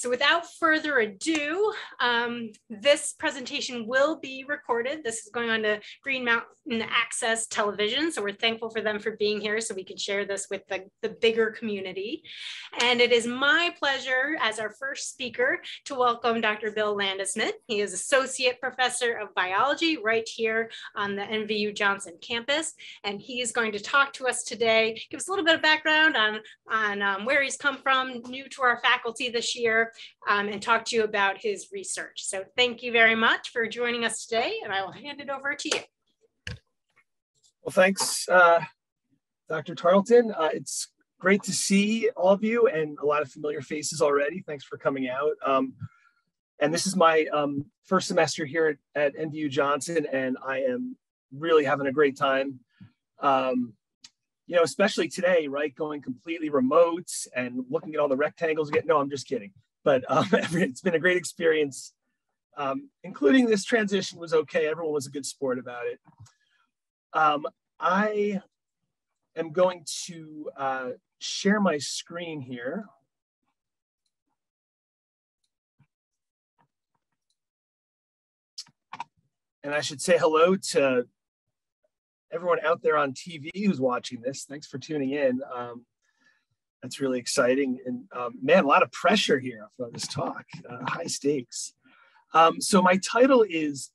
So without further ado, um, this presentation will be recorded. This is going on to Green Mountain Access Television, so we're thankful for them for being here so we can share this with the, the bigger community. And it is my pleasure as our first speaker to welcome Dr. Bill Landesman. He is Associate Professor of Biology right here on the NVU Johnson campus, and he is going to talk to us today, give us a little bit of background on, on um, where he's come from, new to our faculty this year um, and talk to you about his research. So thank you very much for joining us today and I will hand it over to you. Well, thanks, uh, Dr. Tarleton. Uh, it's great to see all of you and a lot of familiar faces already. Thanks for coming out. Um, and this is my um, first semester here at, at NVU Johnson, and I am really having a great time. Um, you know, especially today, right? Going completely remote and looking at all the rectangles again. No, I'm just kidding. But um, it's been a great experience, um, including this transition was okay. Everyone was a good sport about it. Um, I am going to uh, share my screen here. And I should say hello to everyone out there on TV who's watching this. Thanks for tuning in. Um, that's really exciting. And um, man, a lot of pressure here for this talk, uh, high stakes. Um, so my title is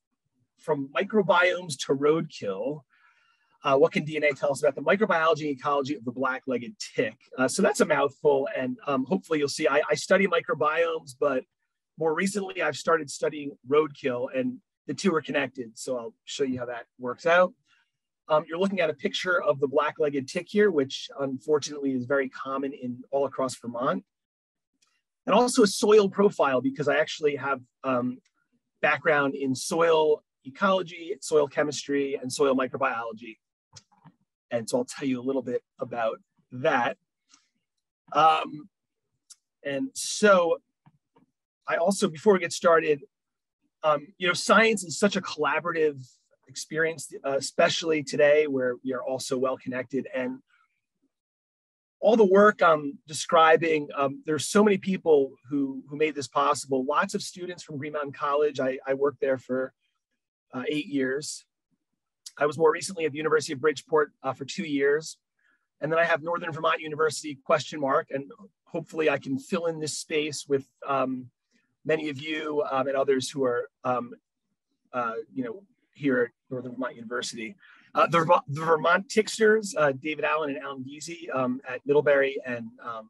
From Microbiomes to Roadkill. Uh, what can DNA tell us about the microbiology and ecology of the black-legged tick? Uh, so that's a mouthful, and um, hopefully you'll see I, I study microbiomes, but more recently I've started studying roadkill, and the two are connected. So I'll show you how that works out. Um, you're looking at a picture of the black-legged tick here, which unfortunately is very common in all across Vermont. And also a soil profile because I actually have um, background in soil ecology, soil chemistry, and soil microbiology. And so I'll tell you a little bit about that. Um, and so I also, before we get started, um, you know, science is such a collaborative experience, uh, especially today where we are all so well connected. And all the work I'm describing, um, there's so many people who, who made this possible. Lots of students from Green Mountain College. I, I worked there for uh, eight years. I was more recently at the University of Bridgeport uh, for two years. And then I have Northern Vermont University question mark, and hopefully I can fill in this space with um, many of you um, and others who are, um, uh, you know, here at Northern Vermont University. Uh, the, the, Vermont uh, David Allen and Alan Giese um, at Middlebury and um,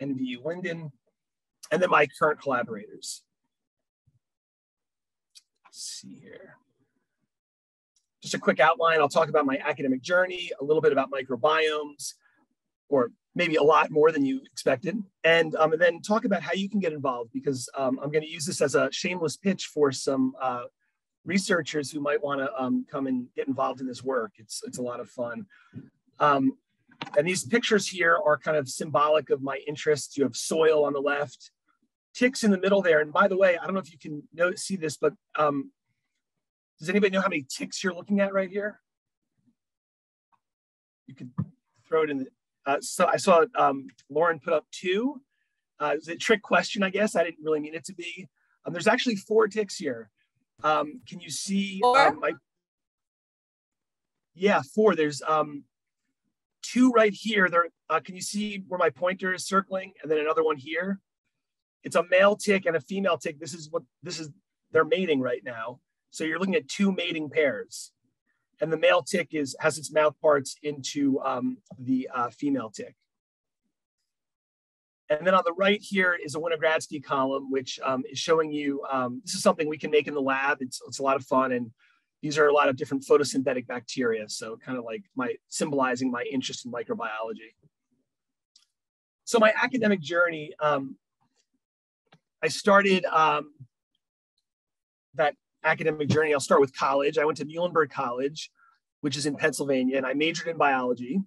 NVU Lyndon, and then my current collaborators. Let's see here. Just a quick outline. I'll talk about my academic journey, a little bit about microbiomes, or maybe a lot more than you expected, and, um, and then talk about how you can get involved because um, I'm going to use this as a shameless pitch for some uh, researchers who might want to um, come and get involved in this work. It's, it's a lot of fun. Um, and these pictures here are kind of symbolic of my interests. You have soil on the left, ticks in the middle there. And by the way, I don't know if you can know, see this, but um, does anybody know how many ticks you're looking at right here? You could throw it in the, uh, so I saw um, Lauren put up two. Uh, it was a trick question, I guess. I didn't really mean it to be. Um, there's actually four ticks here. Um, can you see um, my? Yeah, four. There's um, two right here. There. Uh, can you see where my pointer is circling, and then another one here? It's a male tick and a female tick. This is what this is. They're mating right now. So you're looking at two mating pairs, and the male tick is has its mouth parts into um, the uh, female tick. And then on the right here is a Winogradsky column, which um, is showing you, um, this is something we can make in the lab. It's, it's a lot of fun. And these are a lot of different photosynthetic bacteria. So kind of like my symbolizing my interest in microbiology. So my academic journey, um, I started um, that academic journey. I'll start with college. I went to Muhlenberg College, which is in Pennsylvania, and I majored in biology.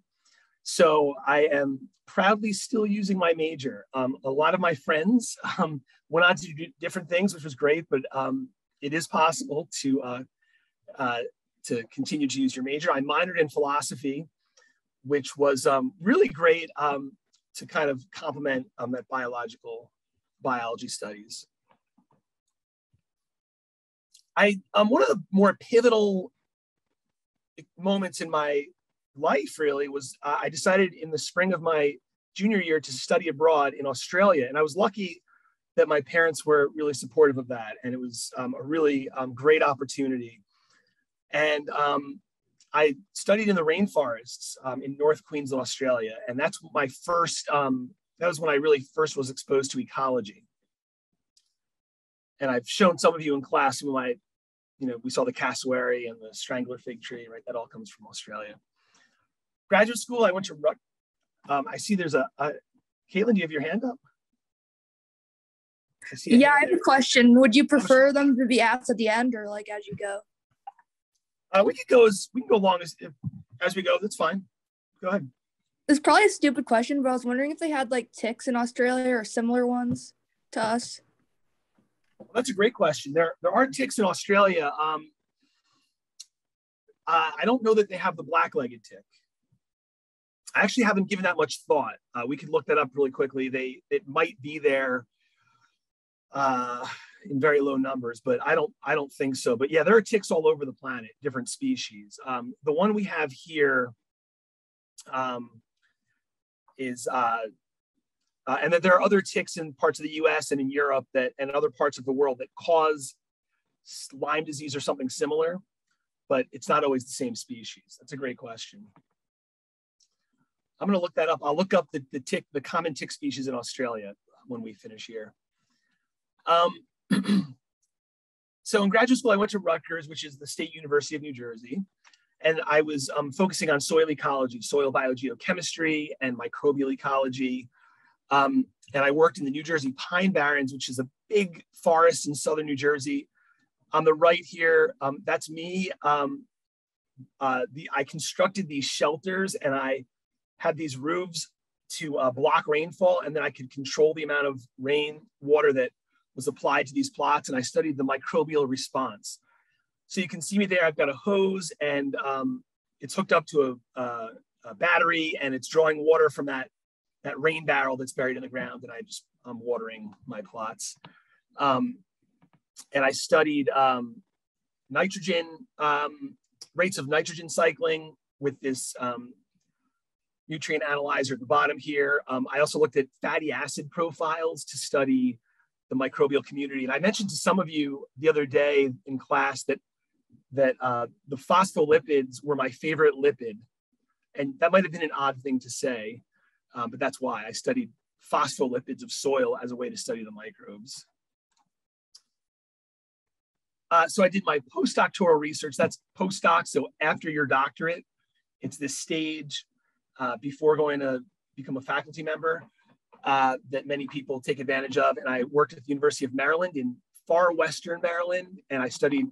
So I am proudly still using my major. Um, a lot of my friends um, went on to do different things, which was great, but um, it is possible to, uh, uh, to continue to use your major. I minored in philosophy, which was um, really great. Um, to kind of complement um, that biological biology studies. I um, one of the more pivotal moments in my life really was uh, I decided in the spring of my junior year to study abroad in Australia, and I was lucky that my parents were really supportive of that, and it was um, a really um, great opportunity. And um, I studied in the rainforests um, in North Queensland, Australia, and that's my first. Um, that was when I really first was exposed to ecology. And I've shown some of you in class of my, you know, we saw the cassowary and the strangler fig tree, right? That all comes from Australia. Graduate school, I went to Rut. Um, I see there's a, a. Caitlin, do you have your hand up? I yeah, I have there. a question. Would you prefer them to be asked at the end or like as you go? Uh, we could go as we can go long as as we go. That's fine. Go ahead. It's probably a stupid question, but I was wondering if they had like ticks in Australia or similar ones to us. Well, that's a great question. There there are ticks in Australia. Um, uh, I don't know that they have the black-legged tick. I actually haven't given that much thought. Uh, we could look that up really quickly. They it might be there. Uh, in very low numbers, but I don't I don't think so. But yeah, there are ticks all over the planet, different species. Um, the one we have here um, is uh, uh, and then there are other ticks in parts of the U.S. and in Europe that and other parts of the world that cause Lyme disease or something similar, but it's not always the same species. That's a great question. I'm going to look that up. I'll look up the, the tick, the common tick species in Australia when we finish here. Um, so in graduate school, I went to Rutgers, which is the State University of New Jersey. And I was um, focusing on soil ecology, soil biogeochemistry, and microbial ecology. Um, and I worked in the New Jersey Pine Barrens, which is a big forest in southern New Jersey. On the right here, um, that's me. Um, uh, the, I constructed these shelters and I had these roofs to uh, block rainfall, and then I could control the amount of rain water that was applied to these plots and I studied the microbial response. So you can see me there, I've got a hose and um, it's hooked up to a, a, battery and it's drawing water from that, that rain barrel that's buried in the ground and I just, I'm watering my plots. Um, and I studied um, nitrogen, um, rates of nitrogen cycling with this um, nutrient analyzer at the bottom here. Um, I also looked at fatty acid profiles to study the microbial community. And I mentioned to some of you the other day in class that that uh, the phospholipids were my favorite lipid, and that might have been an odd thing to say, um, but that's why I studied phospholipids of soil as a way to study the microbes. Uh, so I did my postdoctoral research. That's postdoc. So after your doctorate, it's this stage uh, before going to become a faculty member uh, that many people take advantage of. And I worked at the University of Maryland in far Western Maryland, and I studied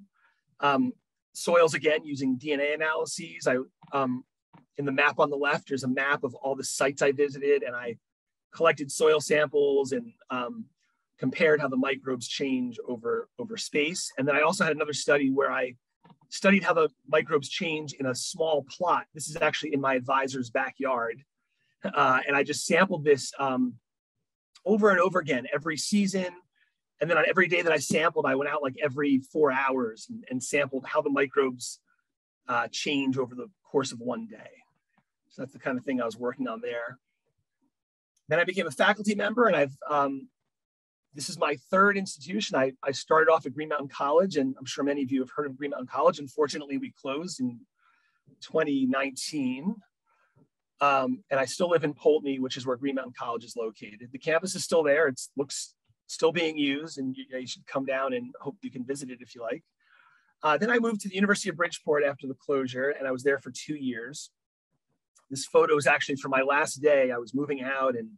um, soils again using DNA analyses. I um, in the map on the left, there's a map of all the sites I visited, and I collected soil samples and um, compared how the microbes change over over space. And then I also had another study where I studied how the microbes change in a small plot. This is actually in my advisor's backyard. Uh, and I just sampled this um, over and over again every season. And then on every day that I sampled, I went out like every four hours and, and sampled how the microbes uh, change over the course of one day. So that's the kind of thing I was working on there. Then I became a faculty member and I've, um, this is my third institution. I, I started off at Green Mountain College and I'm sure many of you have heard of Green Mountain College. Unfortunately, we closed in 2019. Um, and I still live in Poultney, which is where Green Mountain College is located. The campus is still there. It looks still being used, and you, you, should come down and hope you can visit it if you like. Uh, then I moved to the University of Bridgeport after the closure, and I was there for two years. This photo is actually from my last day. I was moving out and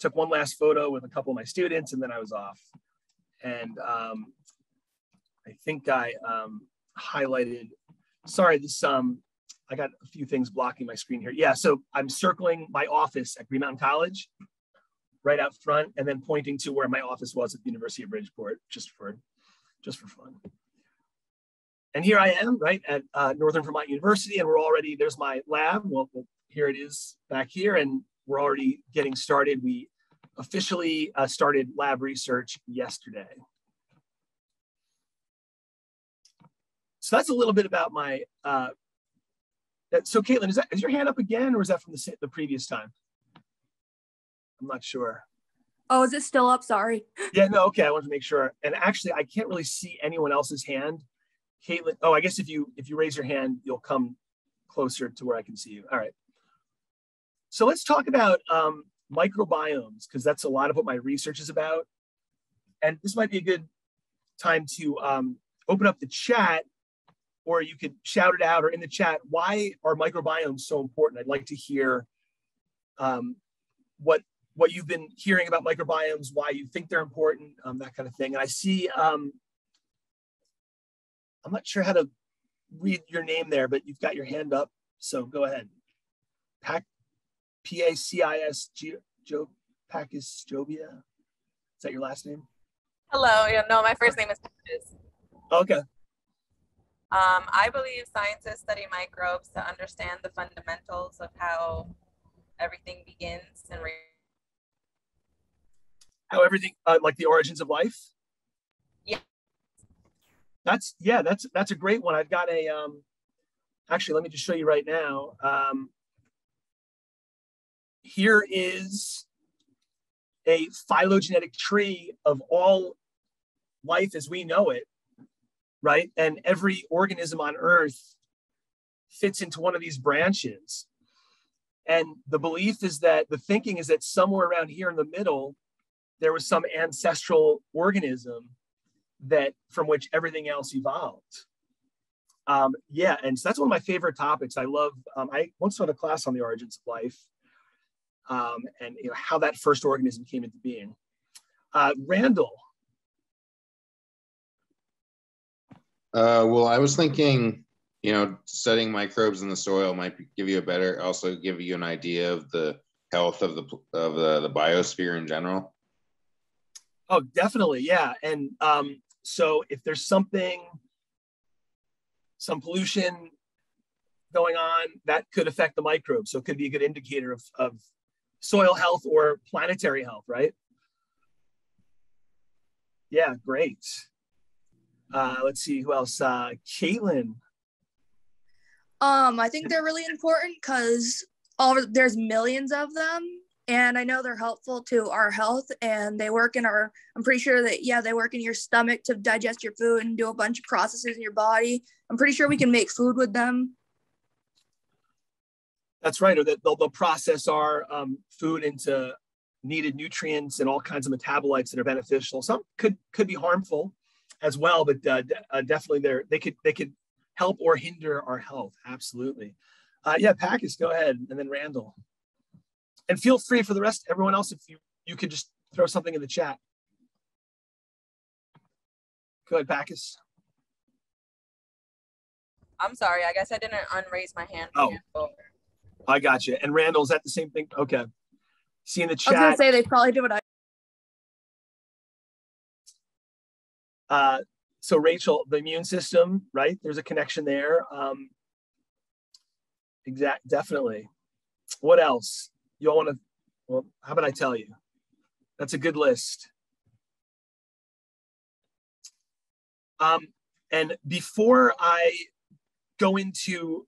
took one last photo with a couple of my students, and then I was off. And um, I think I um, highlighted. Sorry, this um, I got a few things blocking my screen here. Yeah, so I'm circling my office at Green Mountain College right out front and then pointing to where my office was at the University of Bridgeport just for, just for fun. And here I am, right, at uh, Northern Vermont University, and we're already, there's my lab. Well, well, here it is back here, and we're already getting started. We officially uh, started lab research yesterday. So that's a little bit about my, uh, so Caitlin, is, that, is your hand up again or is that from the, the previous time? I'm not sure. Oh, is it still up? Sorry. Yeah, no, okay. I wanted to make sure. And actually, I can't really see anyone else's hand. Caitlin, oh, I guess if you if you raise your hand, you'll come closer to where I can see you. All right. So let's talk about um, microbiomes because that's a lot of what my research is about. And this might be a good time to um, open up the chat or you could shout it out or in the chat. Why are microbiomes so important? I'd like to hear um, what what you've been hearing about microbiomes, why you think they're important, um, that kind of thing. And I see, um, I'm not sure how to read your name there, but you've got your hand up. So go ahead. Pac, P-A-C-I-S, Joe, Pacus Jobia. Is that your last name? Hello. Yeah, no, my first name is. Okay. Um, I believe scientists study microbes to understand the fundamentals of how everything begins and how everything uh, like the origins of life yeah that's yeah that's that's a great one i've got a um actually let me just show you right now um here is a phylogenetic tree of all life as we know it right and every organism on earth fits into one of these branches and the belief is that the thinking is that somewhere around here in the middle there was some ancestral organism that from which everything else evolved. Um, yeah, and so that's one of my favorite topics. I love. Um, I once taught a class on the origins of life, um, and you know how that first organism came into being. Uh, Randall. Uh, well, I was thinking, you know, studying microbes in the soil might give you a better, also give you an idea of the health of the of the, the biosphere in general. Oh, definitely. Yeah. And um, so if there's something, some pollution going on, that could affect the microbes. So it could be a good indicator of, of soil health or planetary health, right? Yeah, great. Uh, let's see who else. Uh, Caitlin. Um, I think they're really important because all there's millions of them and I know they're helpful to our health and they work in our I'm pretty sure that yeah they work in your stomach to digest your food and do a bunch of processes in your body. I'm pretty sure we can make food with them. That's right, or that they'll, they'll process our um, food into needed nutrients and all kinds of metabolites that are beneficial. Some could could be harmful as well, but uh, uh, definitely they they could they could help or hinder our health. Absolutely. Uh, yeah, Packus, go ahead, and then Randall and feel free for the rest, everyone else, if you, you could just throw something in the chat. Go ahead, Bacchus. I'm sorry. I guess I didn't unraise my hand. Oh, I got you. And Randall, is that the same thing? Okay. See in the chat. I was gonna say they probably do what I. Uh, so Rachel, the immune system, right? There's a connection there. Um, exact, definitely. What else? you all want to, well, how about I tell you? That's a good list. Um, and before I go into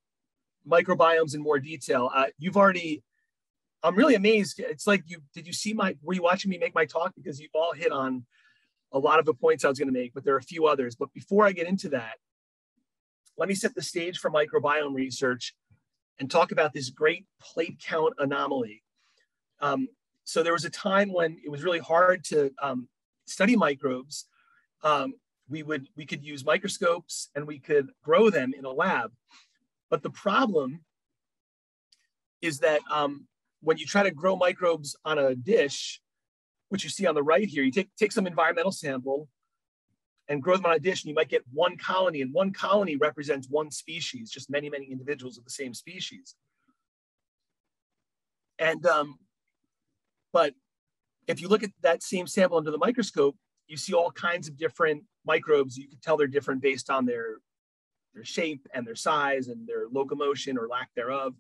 microbiomes in more detail, uh, you've already, I'm really amazed. It's like you, did you see my, were you watching me make my talk? Because you've all hit on a lot of the points I was going to make, but there are a few others. But before I get into that, let me set the stage for microbiome research and talk about this great plate count anomaly. Um, so there was a time when it was really hard to um, study microbes. Um, we would we could use microscopes and we could grow them in a lab, but the problem is that um, when you try to grow microbes on a dish, which you see on the right here, you take take some environmental sample and grow them on a dish, and you might get one colony, and one colony represents one species, just many many individuals of the same species. And um, but if you look at that same sample under the microscope, you see all kinds of different microbes. You can tell they're different based on their, their shape and their size and their locomotion or lack thereof,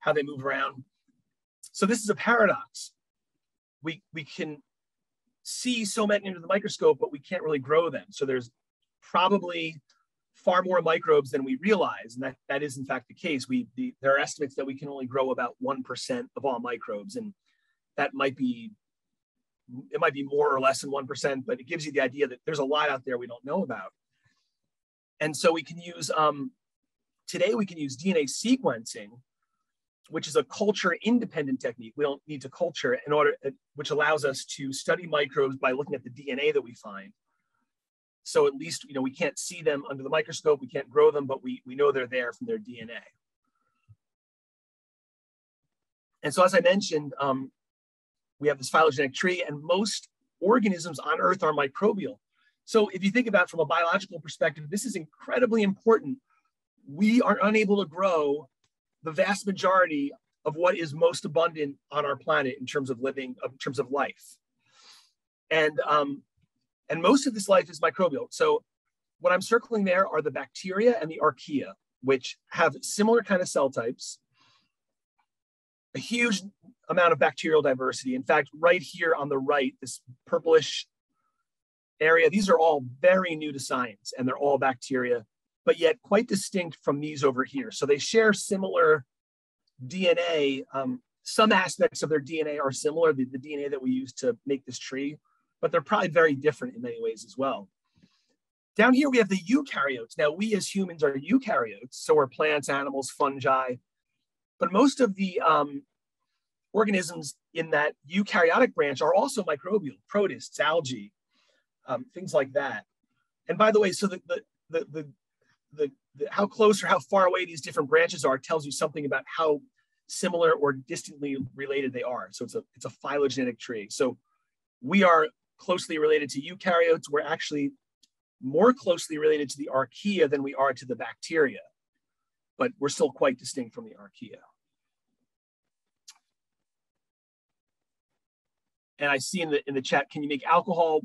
how they move around. so this is a paradox. We, we can see so many under the microscope, but we can't really grow them. So there's probably far more microbes than we realize. And that, that is in fact the case. We, the, there are estimates that we can only grow about 1% of all microbes. And that might be, it might be more or less than 1%, but it gives you the idea that there's a lot out there we don't know about. And so we can use, um, today we can use DNA sequencing, which is a culture independent technique. We don't need to culture in order, which allows us to study microbes by looking at the DNA that we find so at least, you know, we can't see them under the microscope, we can't grow them, but we, we know they're there from their DNA. And so as I mentioned, um, we have this phylogenetic tree and most organisms on earth are microbial. So if you think about from a biological perspective, this is incredibly important. We are unable to grow the vast majority of what is most abundant on our planet in terms of living, in terms of life. And um, and most of this life is microbial. So what I'm circling there are the bacteria and the archaea, which have similar kind of cell types, a huge amount of bacterial diversity. In fact, right here on the right, this purplish area, these are all very new to science and they're all bacteria, but yet quite distinct from these over here. So they share similar DNA. Um, some aspects of their DNA are similar, the, the DNA that we use to make this tree, but they're probably very different in many ways as well. Down here, we have the eukaryotes. Now, we as humans are eukaryotes, so we're plants, animals, fungi, but most of the um, organisms in that eukaryotic branch are also microbial, protists, algae, um, things like that. And by the way, so the, the, the, the, the, the, how close or how far away these different branches are tells you something about how similar or distantly related they are. So it's a, it's a phylogenetic tree. So we are closely related to eukaryotes, we're actually more closely related to the archaea than we are to the bacteria, but we're still quite distinct from the archaea. And I see in the in the chat, can you make alcohol?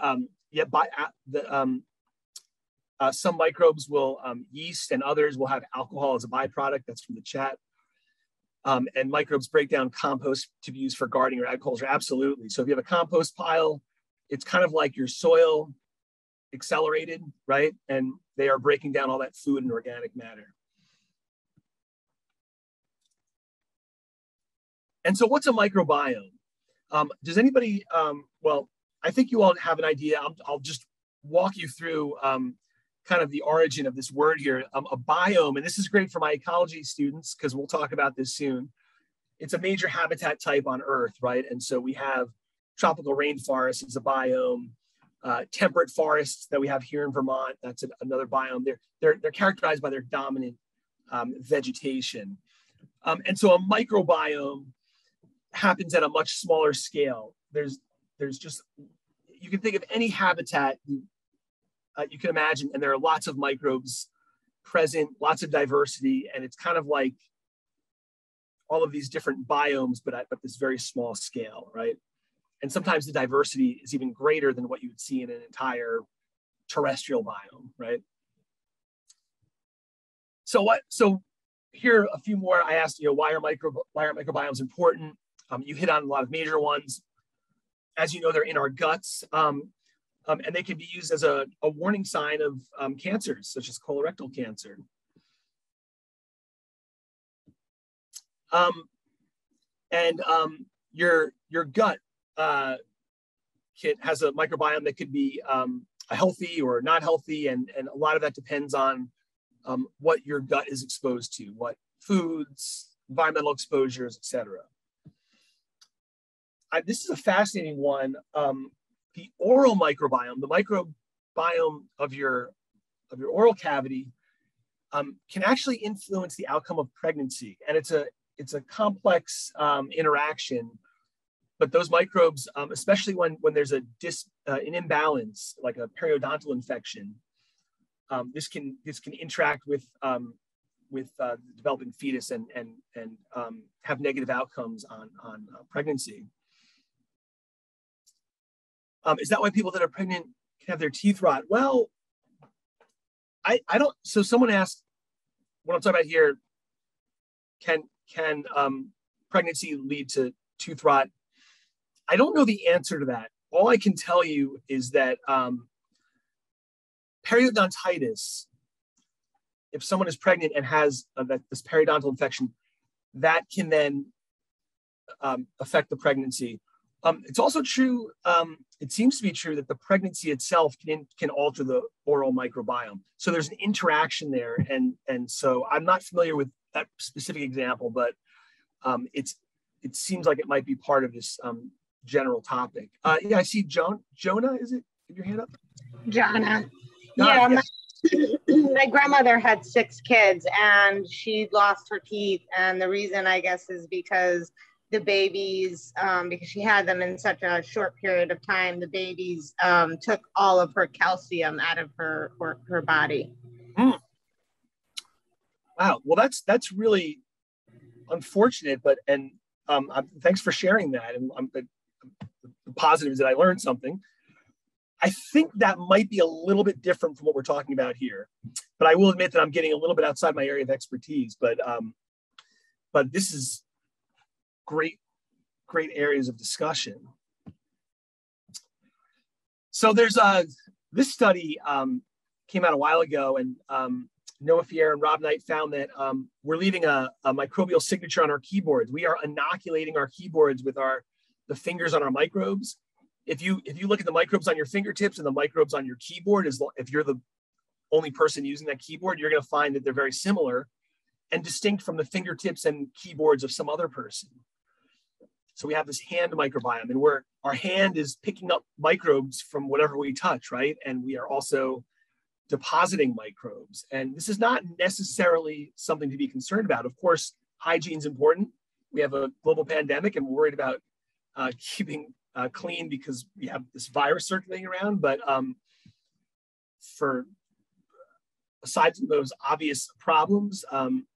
Um, yeah, by the um, uh, some microbes will um, yeast and others will have alcohol as a byproduct. That's from the chat. Um, and microbes break down compost to be used for gardening or agriculture. Absolutely. So if you have a compost pile, it's kind of like your soil accelerated, right? And they are breaking down all that food and organic matter. And so what's a microbiome? Um, does anybody, um, well, I think you all have an idea. I'll, I'll just walk you through um, kind of the origin of this word here, um, a biome, and this is great for my ecology students because we'll talk about this soon. It's a major habitat type on Earth, right? And so we have tropical rainforests as a biome, uh, temperate forests that we have here in Vermont, that's a, another biome. They're, they're, they're characterized by their dominant um, vegetation. Um, and so a microbiome happens at a much smaller scale. There's, there's just, you can think of any habitat you, uh, you can imagine, and there are lots of microbes present, lots of diversity, and it's kind of like all of these different biomes, but at, but this very small scale, right? And sometimes the diversity is even greater than what you would see in an entire terrestrial biome, right? So what? So here a few more. I asked, you know, why are micro why are microbiomes important? Um, you hit on a lot of major ones. As you know, they're in our guts. Um, um, and they can be used as a, a warning sign of um, cancers, such as colorectal cancer. Um, and um, your, your gut uh, kit has a microbiome that could be um, healthy or not healthy, and, and a lot of that depends on um, what your gut is exposed to, what foods, environmental exposures, etc. This is a fascinating one. Um, the oral microbiome, the microbiome of your of your oral cavity, um, can actually influence the outcome of pregnancy, and it's a it's a complex um, interaction. But those microbes, um, especially when when there's a dis uh, an imbalance, like a periodontal infection, um, this can this can interact with um, with uh, developing fetus and and and have negative outcomes on on uh, pregnancy. Um, is that why people that are pregnant can have their teeth rot? Well, I, I don't. So someone asked, what I'm talking about here, can can um, pregnancy lead to tooth rot? I don't know the answer to that. All I can tell you is that um, periodontitis, if someone is pregnant and has uh, this periodontal infection, that can then um, affect the pregnancy. Um, it's also true, um, it seems to be true that the pregnancy itself can, can alter the oral microbiome. So there's an interaction there. And, and so I'm not familiar with that specific example, but um, it's, it seems like it might be part of this um, general topic. Uh, yeah, I see Joan, Jonah, is it? Give your hand up. Jonna. yeah, my, my grandmother had six kids and she lost her teeth. And the reason I guess is because the babies, um, because she had them in such a short period of time, the babies um, took all of her calcium out of her her, her body. Mm. Wow. Well, that's that's really unfortunate, but and um, thanks for sharing that. And I'm, the positive is that I learned something. I think that might be a little bit different from what we're talking about here, but I will admit that I'm getting a little bit outside my area of expertise. But um, but this is great, great areas of discussion. So there's a, this study um, came out a while ago and um, Noah Fierer and Rob Knight found that um, we're leaving a, a, microbial signature on our keyboards. We are inoculating our keyboards with our the fingers on our microbes. If you if you look at the microbes on your fingertips and the microbes on your keyboard, is if you're the only person using that keyboard, you're going to find that they're very similar and distinct from the fingertips and keyboards of some other person. So we have this hand microbiome, and where our hand is picking up microbes from whatever we touch, right? And we are also depositing microbes. And this is not necessarily something to be concerned about. Of course, hygiene is important. We have a global pandemic, and we're worried about uh, keeping uh, clean because we have this virus circulating around. But um, for aside from those obvious problems, um,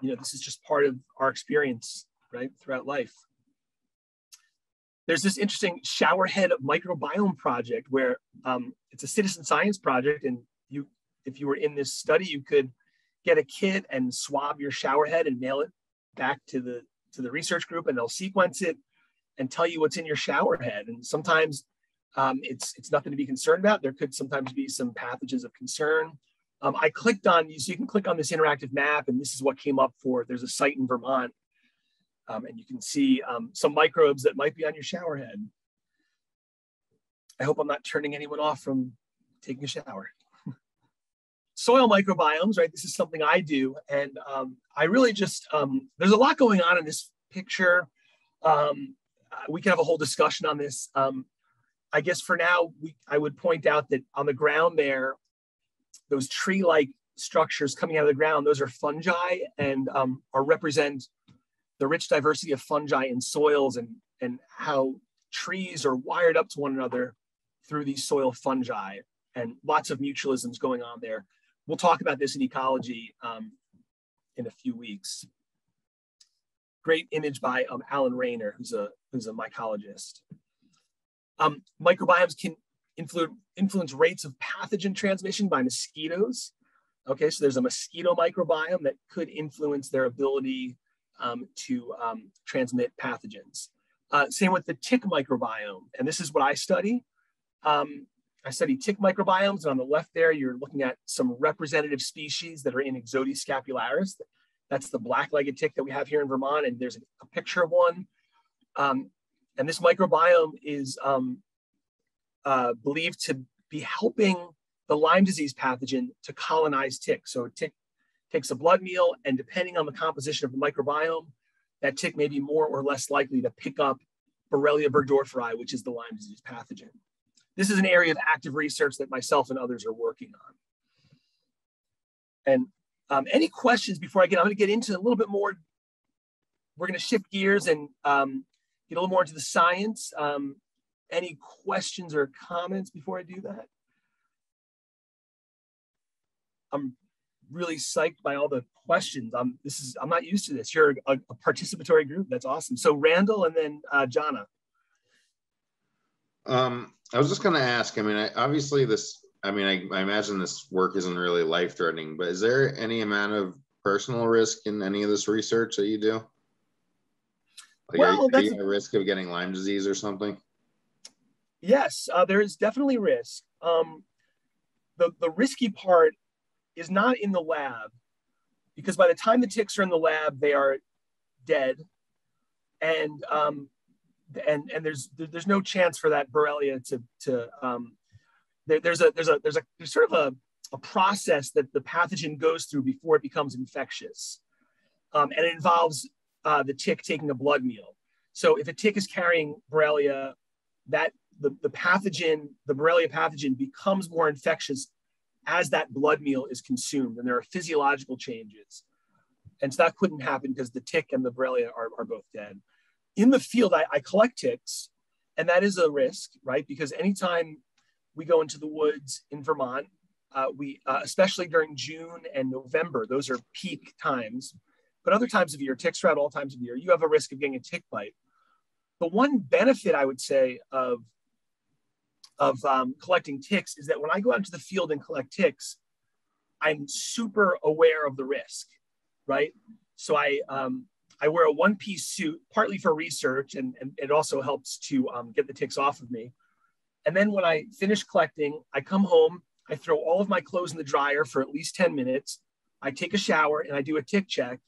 you know, this is just part of our experience, right, throughout life there's this interesting showerhead microbiome project where um, it's a citizen science project and you if you were in this study you could get a kit and swab your showerhead and mail it back to the to the research group and they'll sequence it and tell you what's in your showerhead. And sometimes um, it's it's nothing to be concerned about. There could sometimes be some pathogens of concern. Um, i clicked on you so you can click on this interactive map and this is what came up for there's a site in vermont um, and you can see um, some microbes that might be on your shower head. I hope I'm not turning anyone off from taking a shower. Soil microbiomes, right? This is something I do. And um, I really just, um, there's a lot going on in this picture. Um, we can have a whole discussion on this. Um, I guess for now, we, I would point out that on the ground there, those tree-like structures coming out of the ground, those are fungi and are represent the rich diversity of fungi in soils and, and how trees are wired up to one another through these soil fungi and lots of mutualisms going on there. We'll talk about this in ecology um, in a few weeks. Great image by um, Alan Rayner, who's a, who's a mycologist. Um, microbiomes can influ influence rates of pathogen transmission by mosquitoes. Okay, so there's a mosquito microbiome that could influence their ability um, to um, transmit pathogens. Uh, same with the tick microbiome. And this is what I study. Um, I study tick microbiomes. And on the left there, you're looking at some representative species that are in Ixodes scapularis. That's the black-legged tick that we have here in Vermont. And there's a, a picture of one. Um, and this microbiome is um, uh, believed to be helping the Lyme disease pathogen to colonize ticks. So tick takes a blood meal, and depending on the composition of the microbiome, that tick may be more or less likely to pick up Borrelia burgdorferi, which is the Lyme disease pathogen. This is an area of active research that myself and others are working on. And um, any questions before I get, I'm gonna get into a little bit more, we're gonna shift gears and um, get a little more into the science. Um, any questions or comments before I do that? I'm really psyched by all the questions. I'm this is I'm not used to this. You're a, a participatory group. That's awesome. So Randall and then uh, Jonna. Um, I was just going to ask. I mean, I, obviously this. I mean, I, I imagine this work isn't really life threatening, but is there any amount of personal risk in any of this research that you do? Like, well, are, are you at risk of getting Lyme disease or something? Yes, uh, there is definitely risk. Um, the, the risky part is not in the lab because by the time the ticks are in the lab, they are dead. And um, and and there's there's no chance for that Borrelia to to um, there, there's a there's a there's a there's sort of a, a process that the pathogen goes through before it becomes infectious, um, and it involves uh, the tick taking a blood meal. So if a tick is carrying Borrelia, that the, the pathogen, the Borrelia pathogen becomes more infectious as that blood meal is consumed, and there are physiological changes. And so that couldn't happen because the tick and the Borrelia are, are both dead. In the field, I, I collect ticks, and that is a risk, right? Because anytime we go into the woods in Vermont, uh, we, uh, especially during June and November, those are peak times. But other times of year, ticks are at all times of year, you have a risk of getting a tick bite. The one benefit I would say of of um, collecting ticks is that when I go out into the field and collect ticks, I'm super aware of the risk, right? So I um, I wear a one piece suit partly for research and, and it also helps to um, get the ticks off of me. And then when I finish collecting, I come home, I throw all of my clothes in the dryer for at least 10 minutes. I take a shower and I do a tick check.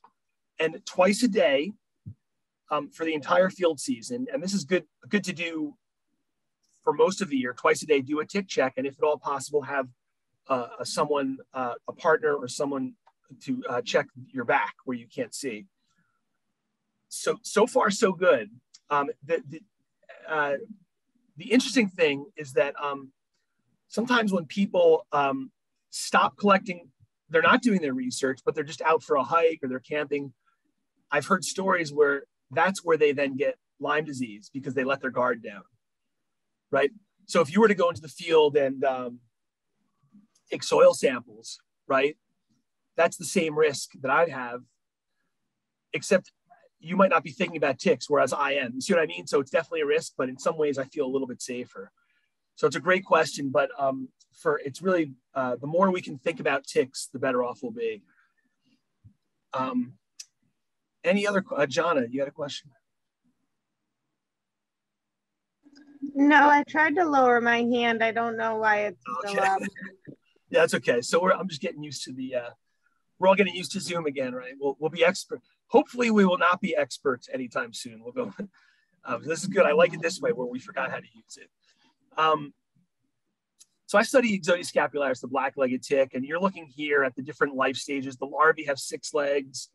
And twice a day um, for the entire field season, and this is good, good to do for most of the year, twice a day, do a tick check, and if at all possible, have uh, someone, uh, a partner, or someone to uh, check your back where you can't see. So so far so good. Um, the the, uh, the interesting thing is that um, sometimes when people um, stop collecting, they're not doing their research, but they're just out for a hike or they're camping. I've heard stories where that's where they then get Lyme disease because they let their guard down right? So if you were to go into the field and um, take soil samples, right? That's the same risk that I'd have, except you might not be thinking about ticks, whereas I am. You see what I mean? So it's definitely a risk, but in some ways I feel a little bit safer. So it's a great question, but um, for it's really uh, the more we can think about ticks, the better off we'll be. Um, any other, uh, Jana, you got a question? No, I tried to lower my hand. I don't know why it's okay. still up. yeah, that's okay. So I'm just getting used to the. Uh, we're all getting used to Zoom again, right? We'll we'll be expert. Hopefully, we will not be experts anytime soon. We'll go. Uh, this is good. I like it this way, where we forgot how to use it. Um, so I study Ixodes scapularis, the black-legged tick, and you're looking here at the different life stages. The larvae have six legs.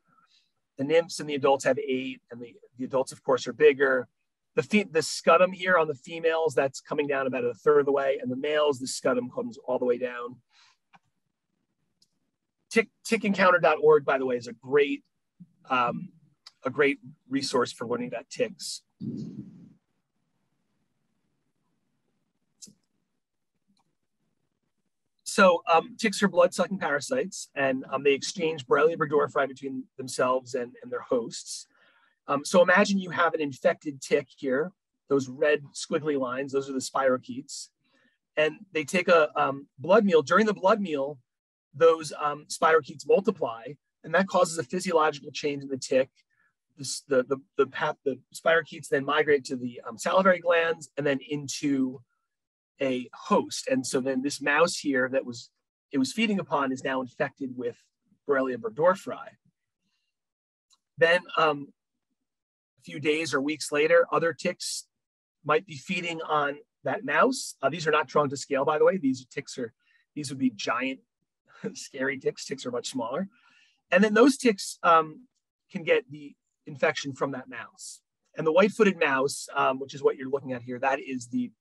The nymphs and the adults have eight, and the, the adults, of course, are bigger the, the scutum here on the females, that's coming down about a third of the way, and the males, the scutum comes all the way down. Tick, tickencounter.org, by the way, is a great, um, a great resource for learning about ticks. So um, ticks are blood-sucking parasites, and um, they exchange Borrelia burgdorferi between themselves and, and their hosts. Um, so imagine you have an infected tick here, those red squiggly lines, those are the spirochetes. And they take a um, blood meal. During the blood meal, those um, spirochetes multiply, and that causes a physiological change in the tick. The, the, the, path, the spirochetes then migrate to the um, salivary glands and then into a host. And so then this mouse here that was it was feeding upon is now infected with Borrelia burgdorferi. Then um, few days or weeks later, other ticks might be feeding on that mouse. Uh, these are not drawn to scale, by the way. These ticks are, these would be giant, scary ticks. Ticks are much smaller. And then those ticks um, can get the infection from that mouse. And the white-footed mouse, um, which is what you're looking at here, that is the,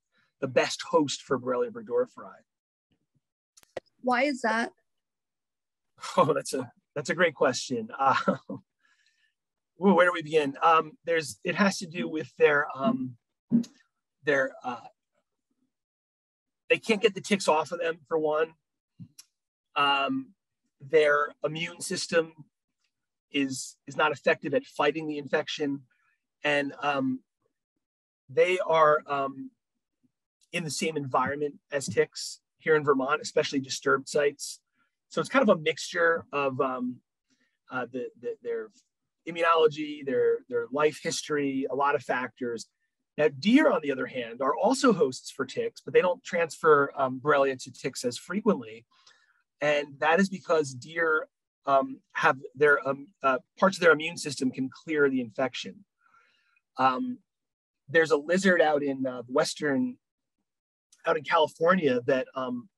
the best host for Borrelia burgdorferi. Why is that? Oh, that's a that's a great question. Uh, Where do we begin? Um, there's it has to do with their um, their uh, they can't get the ticks off of them for one. Um, their immune system is is not effective at fighting the infection, and um, they are um, in the same environment as ticks here in Vermont, especially disturbed sites. So it's kind of a mixture of um, uh, the, the, their immunology, their, their life history, a lot of factors. Now, deer, on the other hand, are also hosts for ticks, but they don't transfer um, Borrelia to ticks as frequently. And that is because deer um, have their um, uh, parts of their immune system can clear the infection. Um, there's a lizard out in uh, western, out in California that um,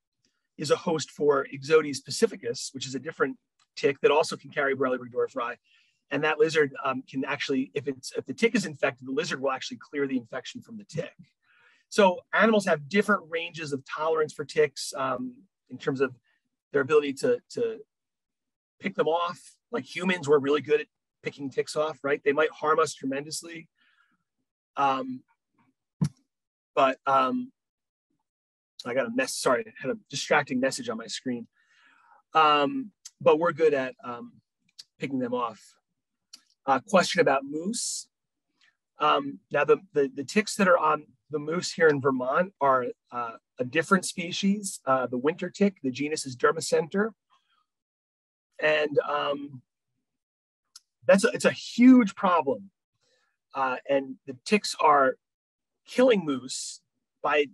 is a host for Ixodes pacificus, which is a different tick that also can carry Borrelia burgdorferi. And that lizard um, can actually, if it's if the tick is infected, the lizard will actually clear the infection from the tick. So animals have different ranges of tolerance for ticks um, in terms of their ability to, to pick them off. Like humans, we're really good at picking ticks off, right? They might harm us tremendously. Um, but um, I got a mess. Sorry, I had a distracting message on my screen. Um, but we're good at um, picking them off. Uh, question about moose. Um, now, the, the, the, ticks that are on the moose here in Vermont are uh, a different species, uh, the winter tick. The genus is Dermacentor. And um, that's a, it's a huge problem. Uh, and the ticks are killing moose by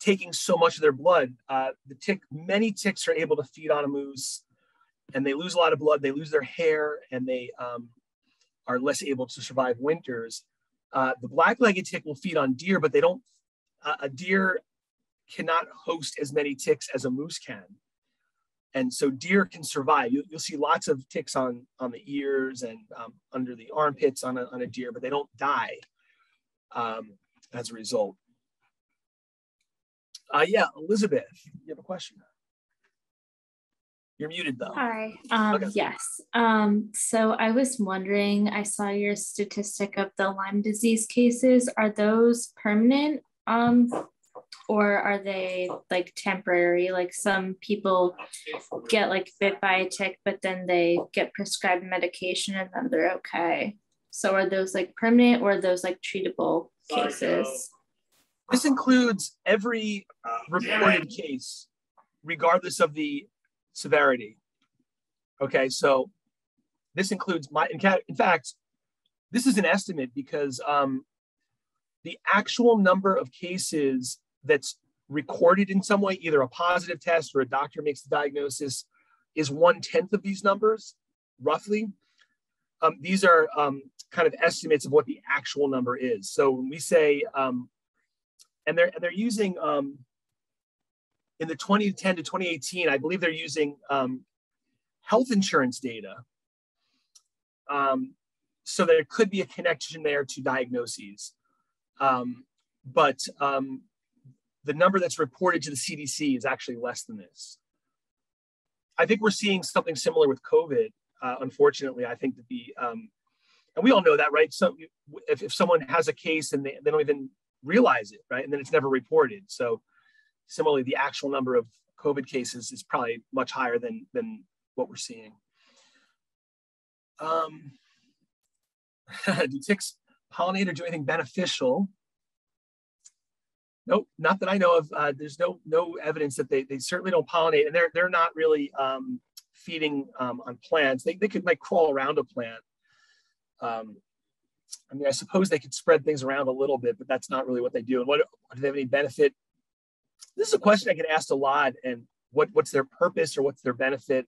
taking so much of their blood. Uh, the tick, many ticks are able to feed on a moose and they lose a lot of blood. They lose their hair and they um, are less able to survive winters. Uh, the black-legged tick will feed on deer, but they don't, uh, a deer cannot host as many ticks as a moose can. And so deer can survive. You, will see lots of ticks on, on the ears and um, under the armpits on a, on a deer, but they don't die um, as a result. Uh, yeah, Elizabeth, you have a question? You're muted though. Hi. Um, okay. Yes. Um, so I was wondering, I saw your statistic of the Lyme disease cases. Are those permanent um, or are they like temporary? Like some people get like bit by a tick, but then they get prescribed medication and then they're okay. So are those like permanent or those like treatable cases? This includes every reported case, regardless of the severity. Okay, so this includes my, in fact, this is an estimate because um, the actual number of cases that's recorded in some way, either a positive test or a doctor makes the diagnosis, is one tenth of these numbers, roughly. Um, these are um, kind of estimates of what the actual number is. So when we say, um, and they're and they're using um, in the 2010 to 2018, I believe they're using um, health insurance data. Um, so there could be a connection there to diagnoses. Um, but um, the number that's reported to the CDC is actually less than this. I think we're seeing something similar with COVID. Uh, unfortunately, I think that the, um, and we all know that, right? So if, if someone has a case and they, they don't even realize it, right? And then it's never reported. So Similarly, the actual number of COVID cases is probably much higher than, than what we're seeing. Um, do ticks pollinate or do anything beneficial? Nope, not that I know of. Uh, there's no no evidence that they, they certainly don't pollinate, and they're they're not really um, feeding um, on plants. They, they could like crawl around a plant. Um, I mean, I suppose they could spread things around a little bit, but that's not really what they do. And what do they have any benefit this is a question I get asked a lot, and what, what's their purpose or what's their benefit?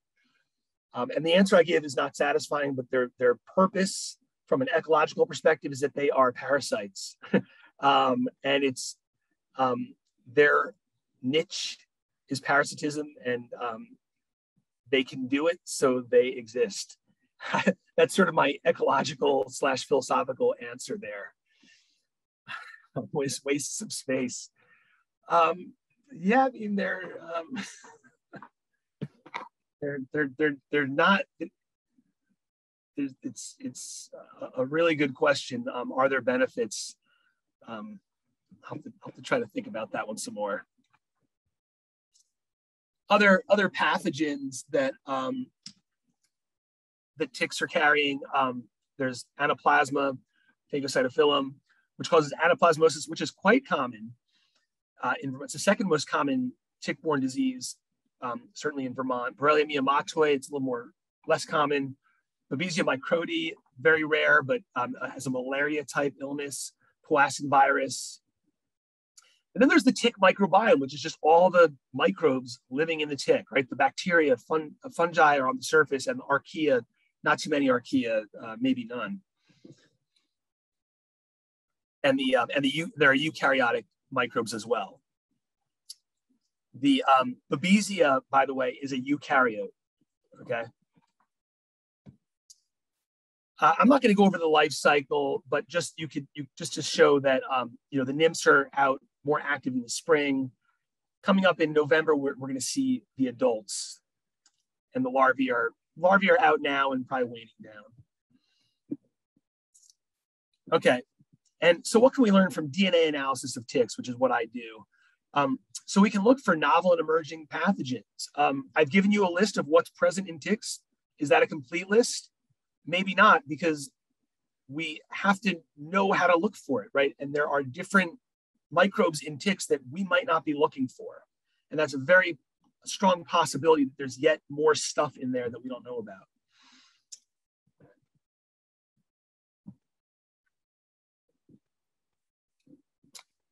Um, and the answer I give is not satisfying, but their, their purpose from an ecological perspective is that they are parasites. um, and it's um, their niche is parasitism, and um, they can do it, so they exist. That's sort of my ecological slash philosophical answer there. waste, waste of space. Um, yeah, I mean they're um, they're they're they're they're not. It, it's it's a really good question. Um, are there benefits? Um, I'll have, to, I'll have to try to think about that one some more. Other other pathogens that um, that ticks are carrying. Um, there's anaplasma, phagocytophilum, which causes anaplasmosis, which is quite common uh, in, it's the second most common tick-borne disease, um, certainly in Vermont. Borrelia miyamotoi, it's a little more less common. Babesia microti, very rare, but um, has a malaria type illness, Powassan virus. And then there's the tick microbiome, which is just all the microbes living in the tick, right? The bacteria, fun, fungi are on the surface, and the archaea, not too many archaea, uh, maybe none. And the um, and the there are eukaryotic microbes as well. The um, Babesia, by the way, is a eukaryote. Okay. Uh, I'm not going to go over the life cycle, but just you could you just to show that um, you know the nymphs are out more active in the spring. Coming up in November, we're, we're going to see the adults, and the larvae are larvae are out now and probably waning down. Okay, and so what can we learn from DNA analysis of ticks, which is what I do? Um, so we can look for novel and emerging pathogens. Um, I've given you a list of what's present in ticks. Is that a complete list? Maybe not, because we have to know how to look for it, right? And there are different microbes in ticks that we might not be looking for. And that's a very strong possibility that there's yet more stuff in there that we don't know about.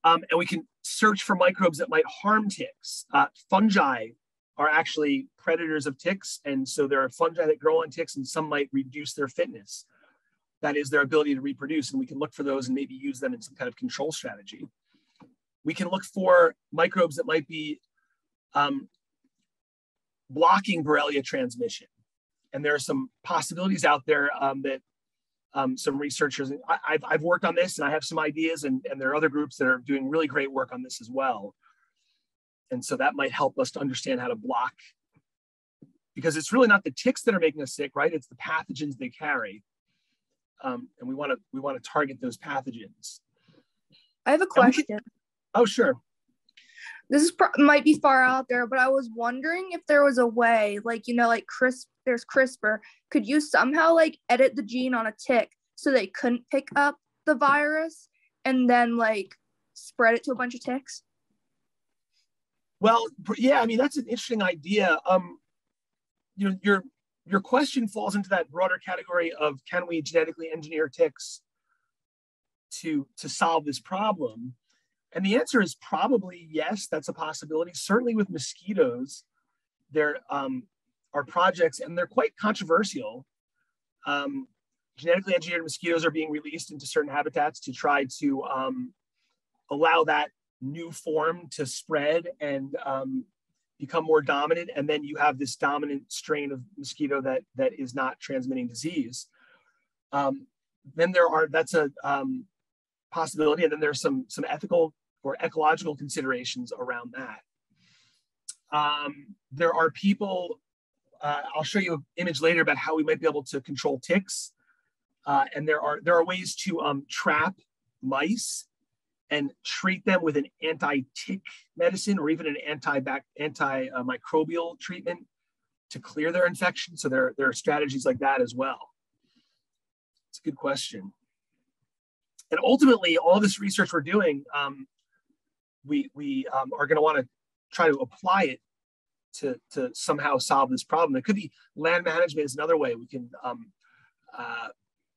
Um, and we can search for microbes that might harm ticks. Uh, fungi are actually predators of ticks. And so there are fungi that grow on ticks and some might reduce their fitness. That is their ability to reproduce. And we can look for those and maybe use them in some kind of control strategy. We can look for microbes that might be um, blocking Borrelia transmission. And there are some possibilities out there um, that um, some researchers. I, have I've worked on this and I have some ideas, and, and there are other groups that are doing really great work on this as well. And so that might help us to understand how to block, because it's really not the ticks that are making us sick, right? It's the pathogens they carry. Um, and we want to we want to target those pathogens. I have a question. Can, oh, sure. This is might be far out there, but I was wondering if there was a way, like you know, like Chris there's CRISPR, could you somehow like edit the gene on a tick so they couldn't pick up the virus and then like spread it to a bunch of ticks? Well, yeah, I mean that's an interesting idea. Um, you know, your your question falls into that broader category of can we genetically engineer ticks to to solve this problem? And the answer is probably yes, that's a possibility. Certainly with mosquitoes, there um, are projects, and they're quite controversial. Um, genetically engineered mosquitoes are being released into certain habitats to try to um, allow that new form to spread and um, become more dominant. And then you have this dominant strain of mosquito that that is not transmitting disease. Um, then there are that's a um, possibility, and then there's some some ethical or ecological considerations around that. Um, there are people uh, I'll show you an image later about how we might be able to control ticks. Uh, and there are there are ways to um, trap mice and treat them with an anti-tick medicine or even an anti-bac anti-microbial treatment to clear their infection. So there, there are strategies like that as well. It's a good question. And ultimately, all this research we're doing, um, we, we um, are going to want to try to apply it to, to somehow solve this problem. It could be land management is another way we can, um, uh,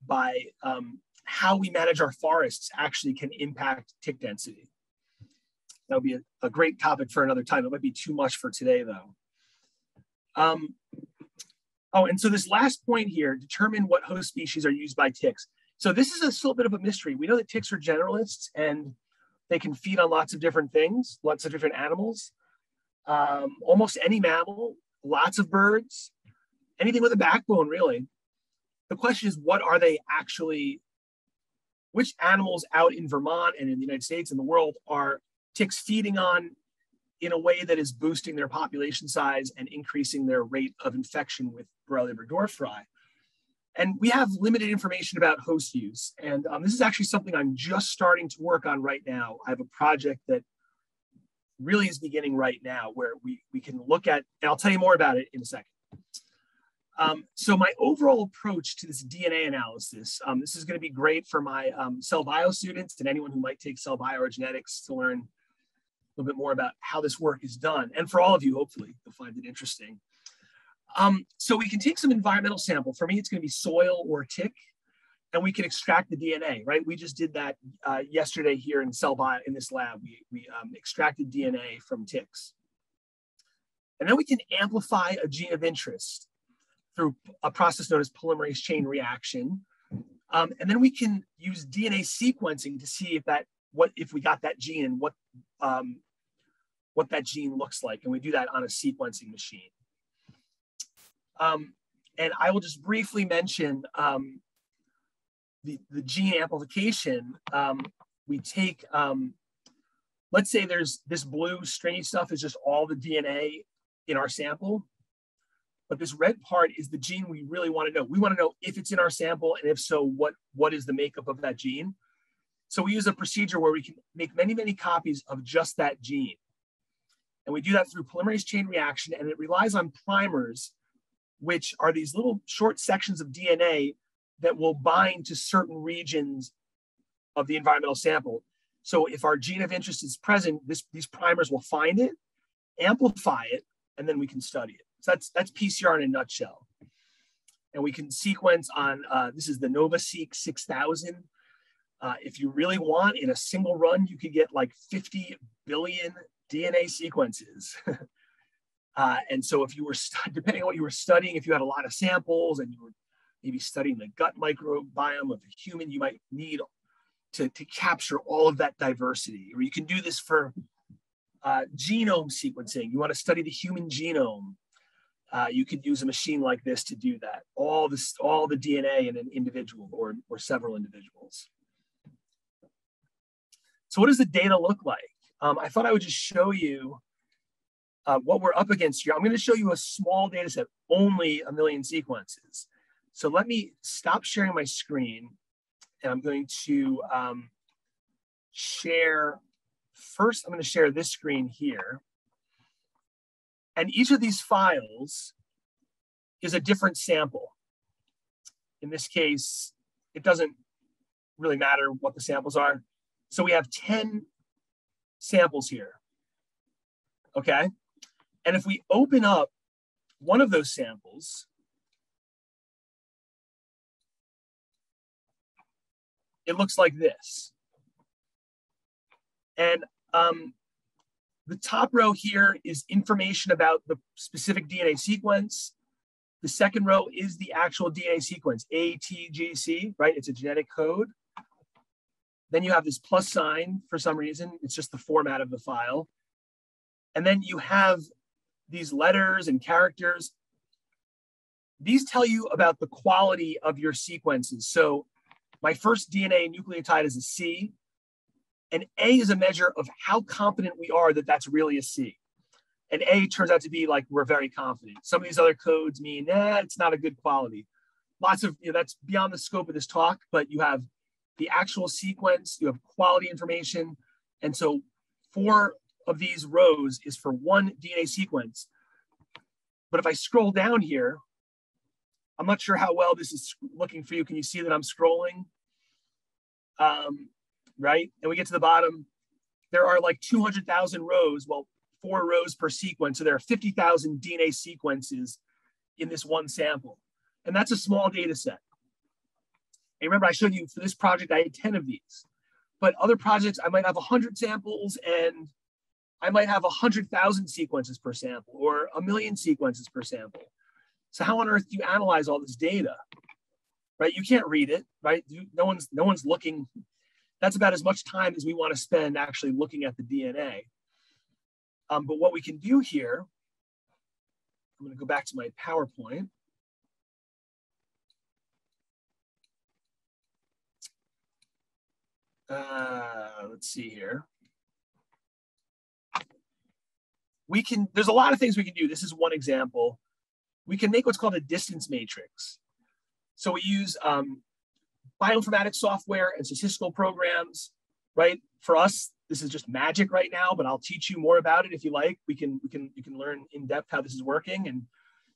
by um, how we manage our forests actually can impact tick density. That would be a, a, great topic for another time. It might be too much for today though. Um, oh, and so this last point here, determine what host species are used by ticks. So this is a little bit of a mystery. We know that ticks are generalists and they can feed on lots of different things, lots of different animals um, almost any mammal, lots of birds, anything with a backbone, really. The question is, what are they actually? Which animals out in Vermont and in the United States and the world are ticks feeding on in a way that is boosting their population size and increasing their rate of infection with Borrelia burgdorferi? And we have limited information about host use. And um, this is actually something I'm just starting to work on right now. I have a project that really is beginning right now where we, we can look at, and I'll tell you more about it in a second. Um, so my overall approach to this DNA analysis, um, this is going to be great for my um, cell bio students and anyone who might take cell bio or genetics to learn a little bit more about how this work is done. And for all of you, hopefully, you'll find it interesting. Um, so we can take some environmental sample. For me, it's going to be soil or tick. and we can extract the DNA, right? We just did that uh, yesterday here in cell bio in this lab. We, we um, extracted DNA from ticks. And then we can amplify a gene of interest through a process known as polymerase chain reaction. Um, and then we can use DNA sequencing to see if that what if we got that gene and what um, what that gene looks like. And we do that on a sequencing machine. Um, and I will just briefly mention um, the, the gene amplification. Um, we take, um, let's say there's this blue stringy stuff is just all the DNA in our sample. But this red part is the gene we really want to know. We want to know if it's in our sample, and if so, what, what is the makeup of that gene? So we use a procedure where we can make many, many copies of just that gene. And we do that through polymerase chain reaction, and it relies on primers, which are these little short sections of DNA that will bind to certain regions of the environmental sample. So if our gene of interest is present, this, these primers will find it, amplify it, and then we can study it. So that's, that's PCR in a nutshell. And we can sequence on, uh, this is the NovaSeq 6000. Uh, if you really want, in a single run, you could get like 50 billion DNA sequences. uh, and so if you were, depending on what you were studying, if you had a lot of samples and you were maybe studying the gut microbiome of the human, you might need to, to capture all of that diversity. Or you can do this for uh, genome sequencing. You want to study the human genome. Uh, you could use a machine like this to do that. All this, all the DNA in an individual or, or several individuals. So what does the data look like? Um, I thought I would just show you uh, what we're up against here. I'm going to show you a small data set, only a million sequences. So let me stop sharing my screen and I'm going to um, share, first I'm going to share this screen here. And each of these files is a different sample. In this case, it doesn't really matter what the samples are. So we have 10 samples here, okay? And if we open up one of those samples, it looks like this. And um, the top row here is information about the specific DNA sequence. The second row is the actual DNA sequence, ATGC, right? It's a genetic code. Then you have this plus sign for some reason. It's just the format of the file. And then you have these letters and characters. These tell you about the quality of your sequences. So my first DNA nucleotide is a C, and A is a measure of how confident we are that that's really a C. And A turns out to be like we're very confident. Some of these other codes mean, nah, it's not a good quality. Lots of, you know, that's beyond the scope of this talk, but you have the actual sequence, you have quality information. And so four of these rows is for one DNA sequence. But if I scroll down here, I'm not sure how well this is looking for you. Can you see that I'm scrolling? Um, right? And we get to the bottom. There are like 200,000 rows. Well, four rows per sequence. So there are 50,000 DNA sequences in this one sample. And that's a small data set. And remember, I showed you for this project, I had 10 of these. But other projects, I might have 100 samples and I might have 100,000 sequences per sample or a million sequences per sample. So how on earth do you analyze all this data? Right? You can't read it, right? No one's no one's looking. That's about as much time as we want to spend actually looking at the DNA. Um, but what we can do here, I'm going to go back to my PowerPoint. Uh, let's see here. We can, there's a lot of things we can do. This is one example we can make what's called a distance matrix. So we use um, bioinformatics software and statistical programs, right? For us, this is just magic right now, but I'll teach you more about it if you like. We can we can you can learn in depth how this is working, and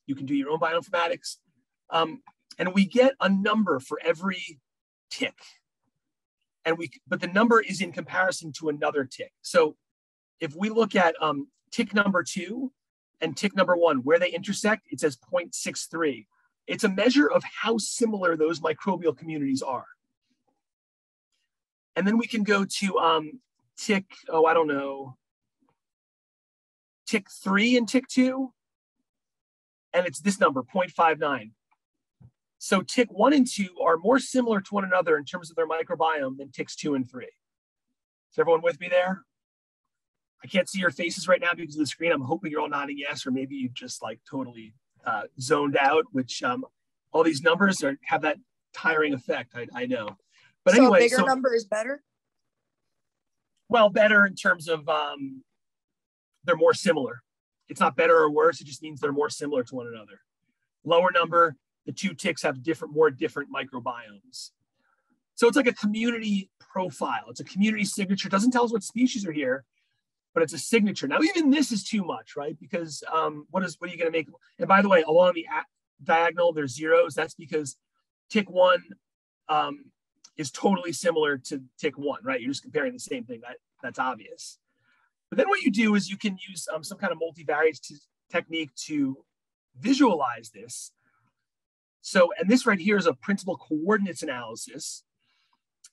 you can do your own bioinformatics. Um, and we get a number for every tick, and we but the number is in comparison to another tick. So if we look at um, tick number two, and tick number one, where they intersect, it says 0.63. It's a measure of how similar those microbial communities are. And then we can go to um, tick, oh, I don't know, tick three and tick two. And it's this number, 0.59. So tick one and two are more similar to one another in terms of their microbiome than ticks two and three. Is everyone with me there? I can't see your faces right now because of the screen. I'm hoping you're all nodding yes, or maybe you just like totally uh, zoned out, which um, all these numbers are, have that tiring effect. I, I know. But so anyway, a bigger so, number is better. Well, better in terms of um, they're more similar. It's not better or worse. It just means they're more similar to one another. Lower number, the two ticks have different, more different microbiomes. So it's like a community profile. It's a community signature. It doesn't tell us what species are here, but it's a signature. Now, even this is too much, right? Because um, what is what are you going to make? And by the way, along the diagonal, there's zeros. That's because tick one um, is totally similar to tick one, right? You're just comparing the same thing. That that's obvious. But then what you do is you can use um, some kind of multivariate technique to visualize this. So, and this right here is a principal coordinates analysis,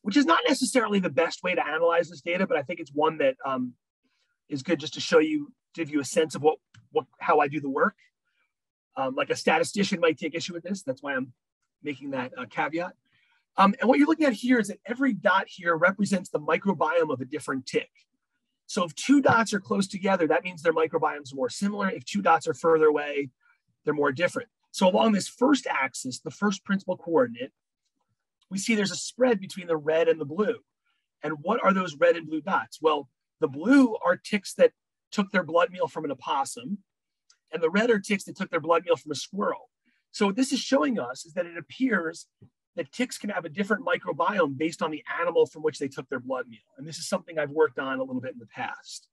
which is not necessarily the best way to analyze this data, but I think it's one that um, is good just to show you, give you a sense of what, what how I do the work. Um, like a statistician might take issue with this. That's why I'm making that uh, caveat. Um, and what you're looking at here is that every dot here represents the microbiome of a different tick. So if two dots are close together, that means their microbiomes are more similar. If two dots are further away, they're more different. So along this first axis, the first principal coordinate, we see there's a spread between the red and the blue. And what are those red and blue dots? Well, the blue are ticks that took their blood meal from an opossum, and the red are ticks that took their blood meal from a squirrel. So what this is showing us is that it appears that ticks can have a different microbiome based on the animal from which they took their blood meal. And this is something I've worked on a little bit in the past.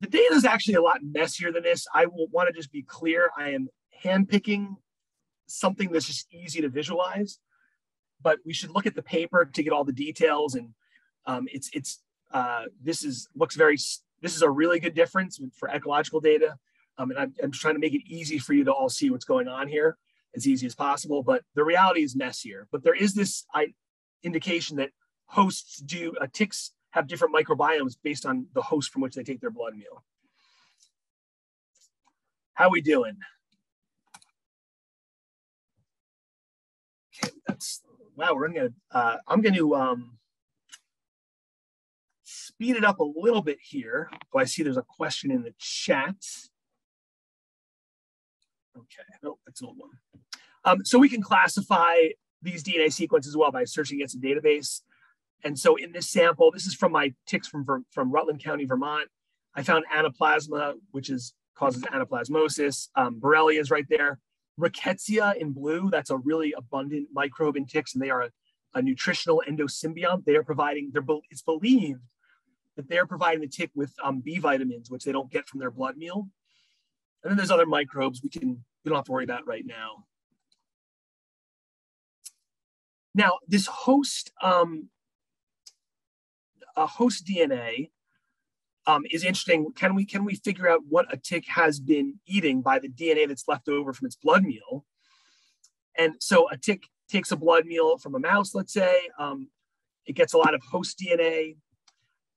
The data is actually a lot messier than this. I will want to just be clear. I am handpicking something that's just easy to visualize, but we should look at the paper to get all the details. And um, it's it's uh, this is looks very this is a really good difference for ecological data. Um, and I'm, I'm trying to make it easy for you to all see what's going on here as easy as possible. But the reality is messier. But there is this I, indication that hosts do uh, ticks have different microbiomes based on the host from which they take their blood meal. How we doing? Okay, that's wow. We're gonna. Uh, I'm to um, speed it up a little bit here. Oh, I see there's a question in the chat. Okay, no, that's an old one. Um, so we can classify these DNA sequences as well by searching against a database. And so in this sample, this is from my ticks from, from Rutland County, Vermont. I found anaplasma, which is causes anaplasmosis. Um, Borrelia is right there. Rickettsia in blue, that's a really abundant microbe in ticks, and they are a, a nutritional endosymbiont. They are providing, they're, it's believed that they're providing the tick with um, B vitamins, which they don't get from their blood meal. And then there's other microbes we can we don't have to worry about right now. Now, this host um, a host DNA um, is interesting. Can we can we figure out what a tick has been eating by the DNA that's left over from its blood meal? And so a tick takes a blood meal from a mouse, let's say. Um, it gets a lot of host DNA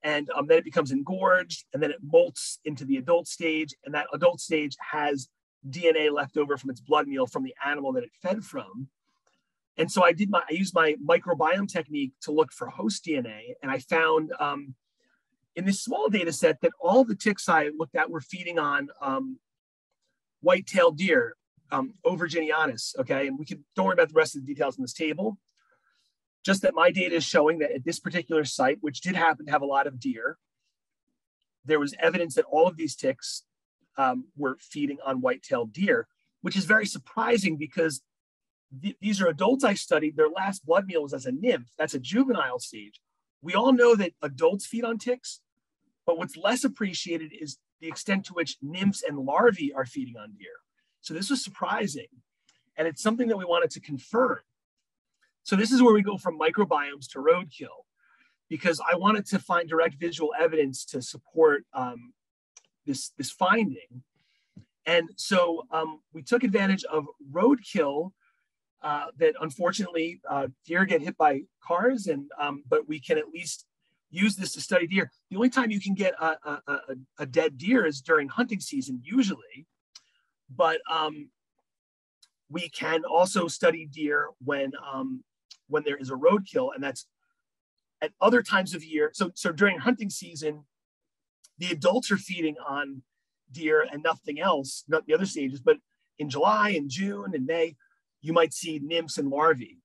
and um, then it becomes engorged and then it molts into the adult stage and that adult stage has dna left over from its blood meal from the animal that it fed from. And so i did my i used my microbiome technique to look for host dna and i found um, in this small data set that all the ticks i looked at were feeding on um, white-tailed deer um, over Virginianus, okay? And we can don't worry about the rest of the details in this table just that my data is showing that at this particular site, which did happen to have a lot of deer, there was evidence that all of these ticks um, were feeding on white-tailed deer, which is very surprising because th these are adults I studied. Their last blood meal was as a nymph. That's a juvenile stage. We all know that adults feed on ticks, but what's less appreciated is the extent to which nymphs and larvae are feeding on deer. So this was surprising. And it's something that we wanted to confirm. So this is where we go from microbiomes to roadkill, because I wanted to find direct visual evidence to support um, this, this finding. And so um, we took advantage of roadkill uh, that unfortunately uh, deer get hit by cars, and um, but we can at least use this to study deer. The only time you can get a, a, a, a dead deer is during hunting season, usually. But um, we can also study deer when um, when there is a roadkill, and that's at other times of year. So, so during hunting season, the adults are feeding on deer and nothing else, not the other stages. But in July and June and May, you might see nymphs and larvae.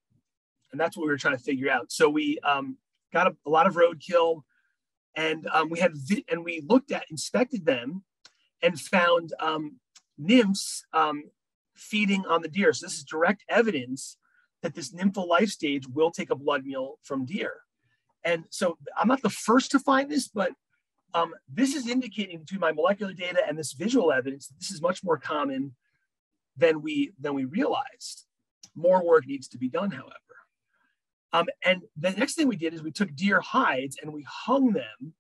And that's what we were trying to figure out. So we um, got a, a, lot of roadkill and um, we had, and we looked at, inspected them and found um, nymphs um, feeding on the deer. So this is direct evidence that this nymphal life stage will take a blood meal from deer. And so I'm not the first to find this, but um, this is indicating between my molecular data and this visual evidence, that this is much more common than we than we realized. More work needs to be done, however. Um, and the next thing we did is we took deer hides and we hung them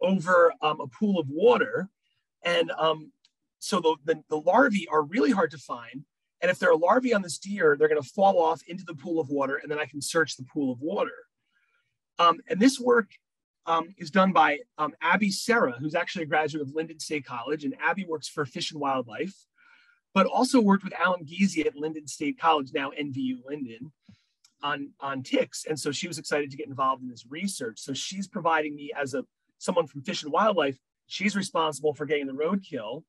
over um, a pool of water. And um, so the, the, the, larvae are really hard to find. And if there are larvae on this deer, they're going to fall off into the pool of water, and then I can search the pool of water. Um, and this work um, is done by um, Abby Serra, who's actually a graduate of Lyndon State College. And Abby works for Fish and Wildlife but also worked with Alan Giese at Lyndon State College, now NVU Lyndon, on, on ticks. And so she was excited to get involved in this research. So she's providing me as a someone from Fish and Wildlife, she's responsible for getting the roadkill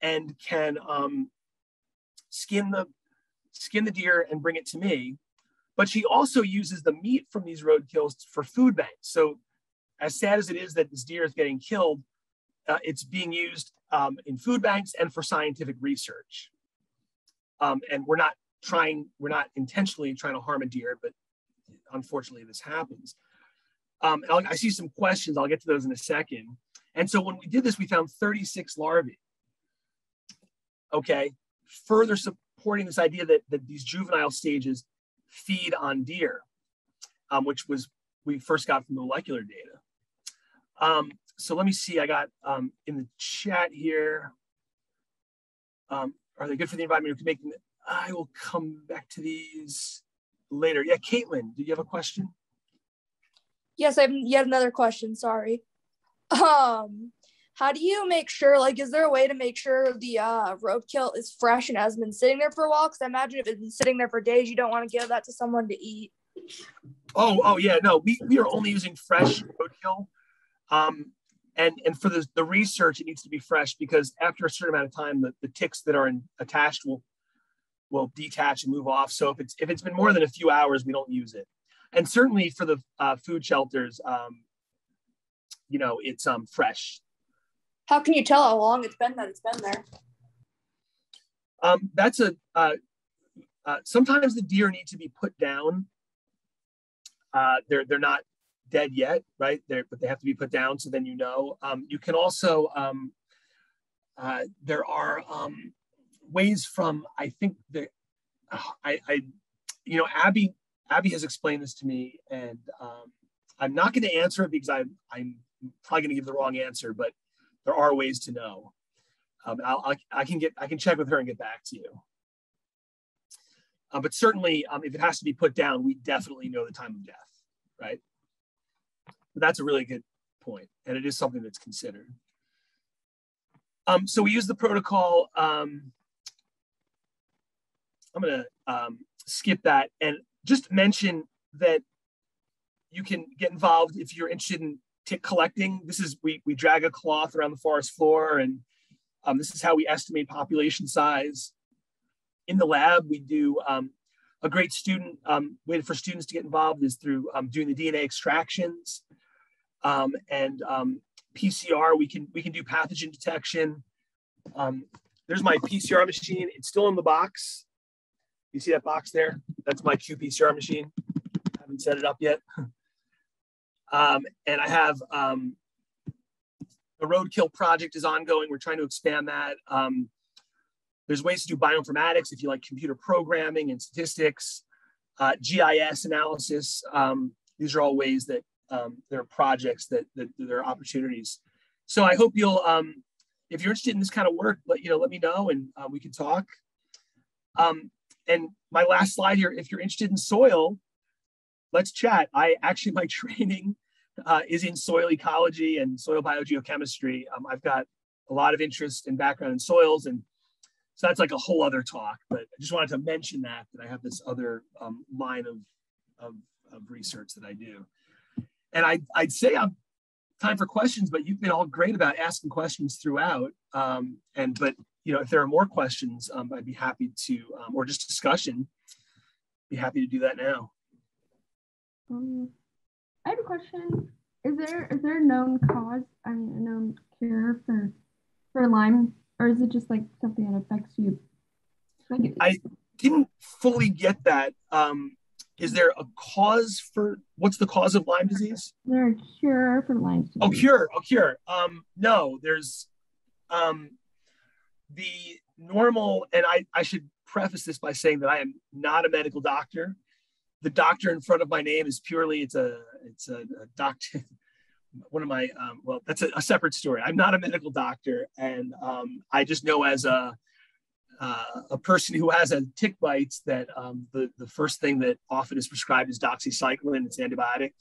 and can um, skin the skin the deer and bring it to me. But she also uses the meat from these roadkills for food banks. So as sad as it is that this deer is getting killed, uh, it's being used um, in food banks and for scientific research. Um, and we're not trying, we're not intentionally trying to harm a deer, but unfortunately this happens. Um, I see some questions, I'll get to those in a second. And so when we did this, we found 36 larvae. Okay, further supporting this idea that, that these juvenile stages feed on deer, um, which was we first got from molecular data. Um, so let me see. I got um, in the chat here. Um, are they good for the environment? Make. I will come back to these later. Yeah, Caitlin, do you have a question? Yes, I have yet another question. Sorry. Um, how do you make sure? Like, is there a way to make sure the uh, roadkill is fresh and has been sitting there for a while? Because I imagine if it's been sitting there for days, you don't want to give that to someone to eat. Oh, oh yeah, no, we, we are only using fresh roadkill. Um, and and for the, the research it needs to be fresh because after a certain amount of time the, the ticks that are in, attached will will detach and move off so if it's if it's been more than a few hours we don't use it and certainly for the uh, food shelters um, you know it's um fresh how can you tell how long it's been that it's been there um, that's a uh, uh, sometimes the deer need to be put down uh, they're they're not dead yet, right? They're, but they have to be put down. So then you know. Um, you can also, um, uh, there are um, ways from, I think I, I, you know, Abby, Abby has explained this to me and um, I'm not going to answer it because I'm, I'm probably going to give the wrong answer, but there are ways to know. Um, I'll, I, I can get, I can check with her and get back to you. Uh, but certainly, um, if it has to be put down, we definitely know the time of death, right? But that's a really good point, and it is something that's considered. Um, so we use the protocol. Um, I'm going to um, skip that and just mention that you can get involved if you're interested in tick collecting. This is we we drag a cloth around the forest floor, and um, this is how we estimate population size. In the lab, we do um, a great student um, way for students to get involved is through um, doing the DNA extractions um, and um, PCR. We can we can do pathogen detection. There's my PCR machine. It's still in the box. You see that box there? That's my qPCR machine. I haven't set it up yet. Um, and I have um, the roadkill project is ongoing. We're trying to expand that. Um, there's ways to do bioinformatics if you like computer programming and statistics, uh, GIS analysis. Um, these are all ways that um, there are projects that, that, there are opportunities. So I hope you'll, um, if you're interested in this kind of work, let you know, let me know and uh, we can talk. Um, and my last slide here, if you're interested in soil, let's chat. I actually, my training uh, is in soil ecology and soil biogeochemistry. Um, I've got a lot of interest and background in soils and so that's like a whole other talk, but I just wanted to mention that, that I have this other um, line of, of, of, research that I do. And I, I'd say I'm time for questions, but you've been all great about asking questions throughout. Um, and, but, you know, if there are more questions, um, I'd be happy to, um, or just discussion, be happy to do that now. Um, I have a question. Is there, is there a known cause, I mean, a known cure for, for Lyme or is it just like something that affects you? Like, I didn't fully get that. Um, is there a cause for what's the cause of Lyme disease? Is there a cure for Lyme disease? Oh, cure. Oh, cure. Um, no, there's um, the normal, and I, I should preface this by saying that I am not a medical doctor. The doctor in front of my name is purely it's a it's a, a doctor one of my um, well that's a, a, separate story. I'm not a medical doctor and um, i just know as a uh, a person who has a tick bites that um, the, the first thing that often is prescribed is doxycycline it's antibiotic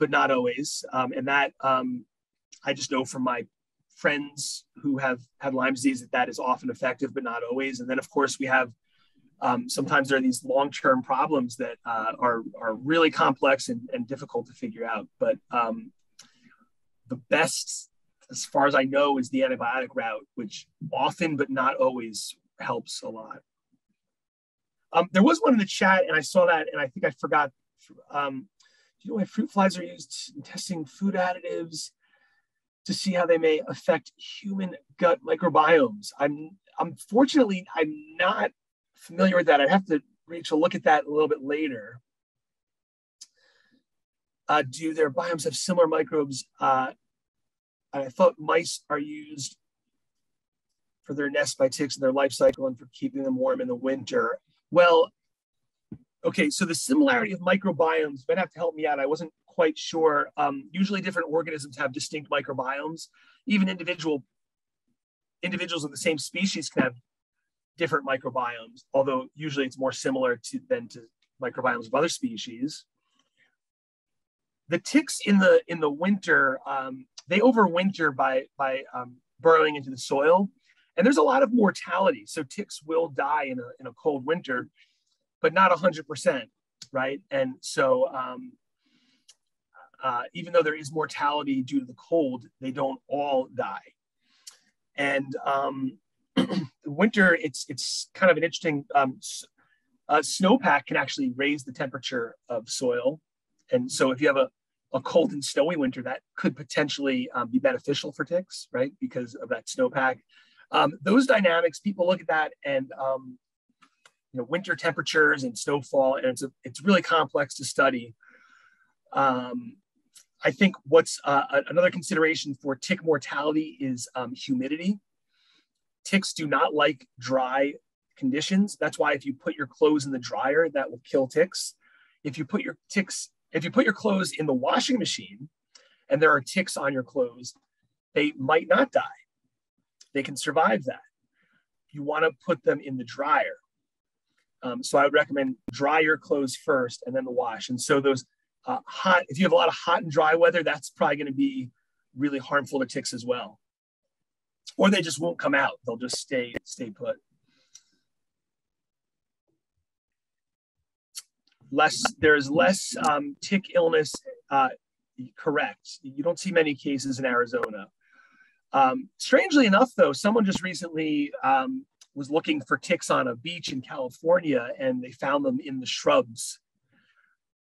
but not always. Um, and that um, i just know from my friends who have had lyme disease that that is often effective but not always. And then of course we have um, sometimes there are these long-term problems that uh, are, are really complex and, and difficult to figure out but um, the best, as far as I know, is the antibiotic route, which often but not always helps a lot. Um, there was one in the chat, and I saw that, and I think I forgot. Um, do you know why fruit flies are used in testing food additives to see how they may affect human gut microbiomes? I'm unfortunately I'm not familiar with that. I'd have to reach Rachel look at that a little bit later. Uh, do their biomes have similar microbes? Uh, I thought mice are used for their nest by ticks and their life cycle and for keeping them warm in the winter. Well, okay, so the similarity of microbiomes, might have to help me out. I wasn't quite sure. Um, usually different organisms have distinct microbiomes. Even individual individuals of the same species can have different microbiomes, although usually it's more similar to than to microbiomes of other species. The ticks in the in the winter um, they overwinter by by um, burrowing into the soil and there's a lot of mortality. So ticks will die in a, in a cold winter but not 100% right? And so um, uh, even though there is mortality due to the cold they don't all die. And um, winter it's it's kind of an interesting um, uh, snowpack can actually raise the temperature of soil and so if you have a, a cold and snowy winter, that could potentially um, be beneficial for ticks, right? Because of that snowpack. Um, those dynamics, people look at that and um, you know winter temperatures and snowfall, and it's a, it's really complex to study. Um, I think what's uh, another consideration for tick mortality is um, humidity. Ticks do not like dry conditions. That's why if you put your clothes in the dryer, that will kill ticks. If you put your ticks if you put your clothes in the washing machine and there are ticks on your clothes, they might not die. They can survive that. You want to put them in the dryer. Um, so I would recommend dry your clothes first and then the wash. And so those uh, hot, if you have a lot of hot and dry weather, that's probably going to be really harmful to ticks as well. Or they just won't come out. They'll just stay stay put. less there's less um, tick illness. Uh, correct. You don't see many cases in Arizona. Um, strangely enough, though, someone just recently um, was looking for ticks on a beach in California, and they found them in the shrubs.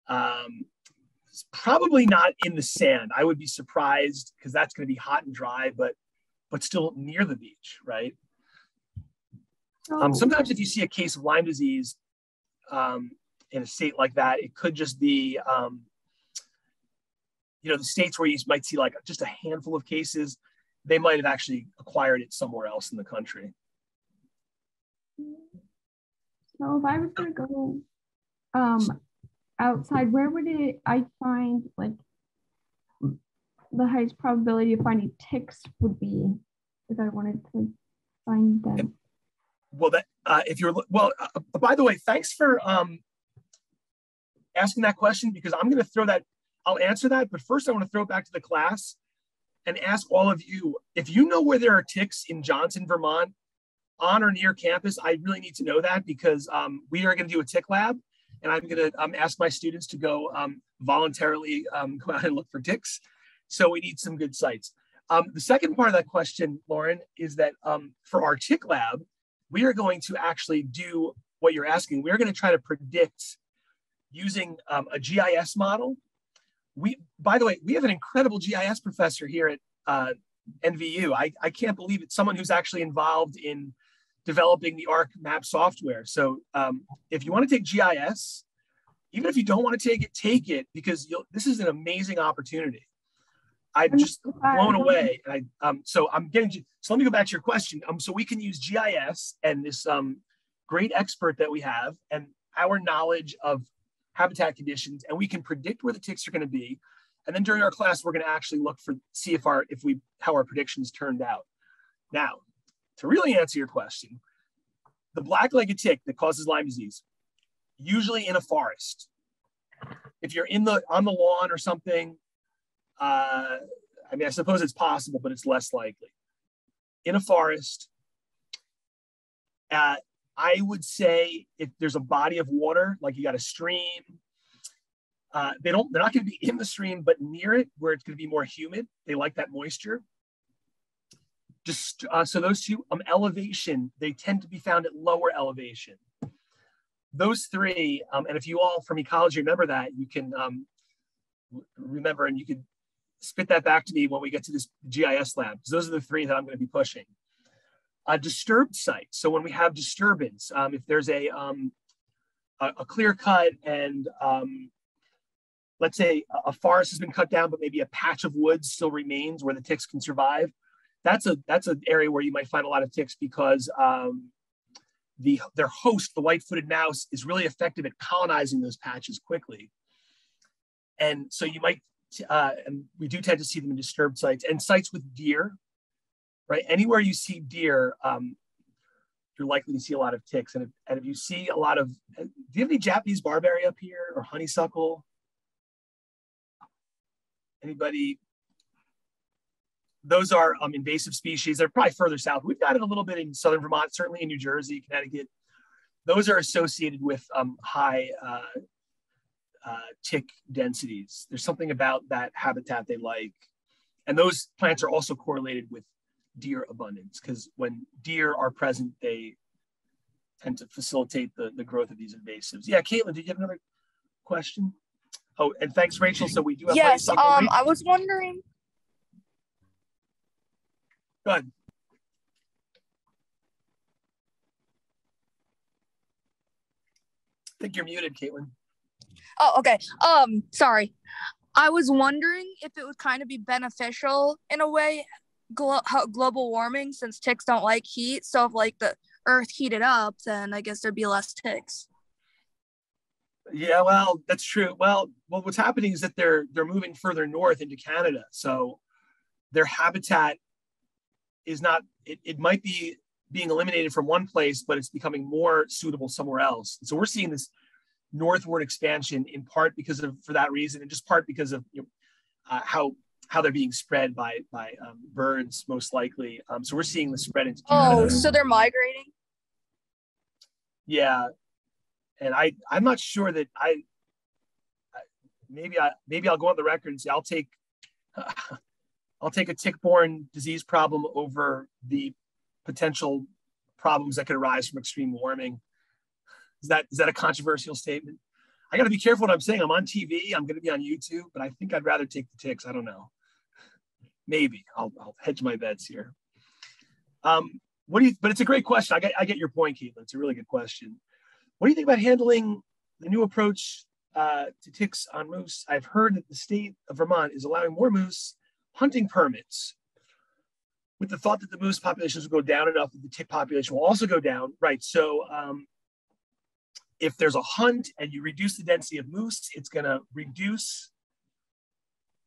Um, probably not in the sand. I would be surprised because that's going to be hot and dry, but but still near the beach, right? Um, sometimes if you see a case of Lyme disease, um, in a state like that. It could just be, um, you know, the states where you might see like just a handful of cases, they might have actually acquired it somewhere else in the country. So if I was going to go um, outside, where would it I find like the highest probability of finding ticks would be if I wanted to find them. Well, that uh, if you're well, uh, by the way, thanks for um, asking that question because I'm going to throw that. I'll answer that, but first I want to throw it back to the class and ask all of you if you know where there are ticks in Johnson, Vermont, on or near campus. I really need to know that because um, we are going to do a tick lab, and I'm going to um, ask my students to go um, voluntarily um, go out and look for ticks. So we need some good sites. Um, the second part of that question, Lauren, is that um, for our tick lab, we are going to actually do what you're asking. We're going to try to predict using um, a GIS model. We, by the way, we have an incredible GIS professor here at uh, NVU. I, I can't believe it's Someone who's actually involved in developing the ArcMap software. So um, if you want to take GIS, even if you don't want to take it, take it because this is an amazing opportunity. I'm just blown away. And I, um, so I'm getting so let me go back to your question. Um, so we can use GIS and this um, great expert that we have and our knowledge of habitat conditions, and we can predict where the ticks are going to be. And then during our class, we're going to actually look for see if our if we how our predictions turned out. Now, to really answer your question, the black-legged tick that causes Lyme disease, usually in a forest. If you're in the on the lawn or something, uh, I mean, I suppose it's possible, but it's less likely. In a forest, uh, I would say if there's a body of water, like you got a stream, uh, they don't, they're not going to be in the stream, but near it where it's going to be more humid. They like that moisture. Just uh, so those two um, elevation, they tend to be found at lower elevation. Those three, um, and if you all from ecology remember that, you can um, remember and you can spit that back to me when we get to this GIS lab. Those are the three that I'm going to be pushing. A disturbed site. So when we have disturbance, um, if there's a, um, a, a, clear cut and um, let's say a forest has been cut down, but maybe a patch of woods still remains where the ticks can survive. That's a that's an area where you might find a lot of ticks because um, the their host, the white-footed mouse, is really effective at colonizing those patches quickly. And so you might uh, and we do tend to see them in disturbed sites and sites with deer, right? Anywhere you see deer, um, you're likely to see a lot of ticks. And if, and if you see a lot of, do you have any Japanese barberry up here or honeysuckle? Anybody? Those are um, invasive species. They're probably further south. We've got it a little bit in southern Vermont, certainly in New Jersey, Connecticut. Those are associated with um, high uh, uh, tick densities. There's something about that habitat they like. And those plants are also correlated with deer abundance because when deer are present, they tend to facilitate the, the growth of these invasives. Yeah, Caitlin, did you have another question? Oh, and thanks, Rachel. So we do have yes. Um, I was wondering. Go ahead. I think you're muted, Caitlin. Oh, okay. Um, sorry. I was wondering if it would kind of be beneficial in a way, glo- global warming, since ticks don't like heat. So if like the Earth heated up, then I guess there'd be less ticks. Yeah, well, that's true. Well, well, what's happening is that they're they're moving further north into Canada, so their habitat is not. It, it might be being eliminated from one place, but it's becoming more suitable somewhere else. So we're seeing this northward expansion in part because of for that reason and just part because of you know, uh, how how they're being spread by by um, birds most likely. Um, so we're seeing the spread into Canada. oh so they're migrating? Yeah. And i i'm not sure that i, I maybe i maybe i'll go on the record and say i'll take uh, i'll take a tick-borne disease problem over the potential problems that could arise from extreme warming is that is that a controversial statement? I got to be careful what I'm saying. I'm on TV. I'm going to be on YouTube, but I think I'd rather take the ticks. I don't know. Maybe I'll, I'll hedge my bets here. Um, what do you? But it's a great question. I get I get your point, Caitlin. It's a really good question. What do you think about handling the new approach uh, to ticks on moose? I've heard that the state of Vermont is allowing more moose hunting permits with the thought that the moose populations will go down enough that the tick population will also go down. Right. So um, if there's a hunt and you reduce the density of moose, it's going to reduce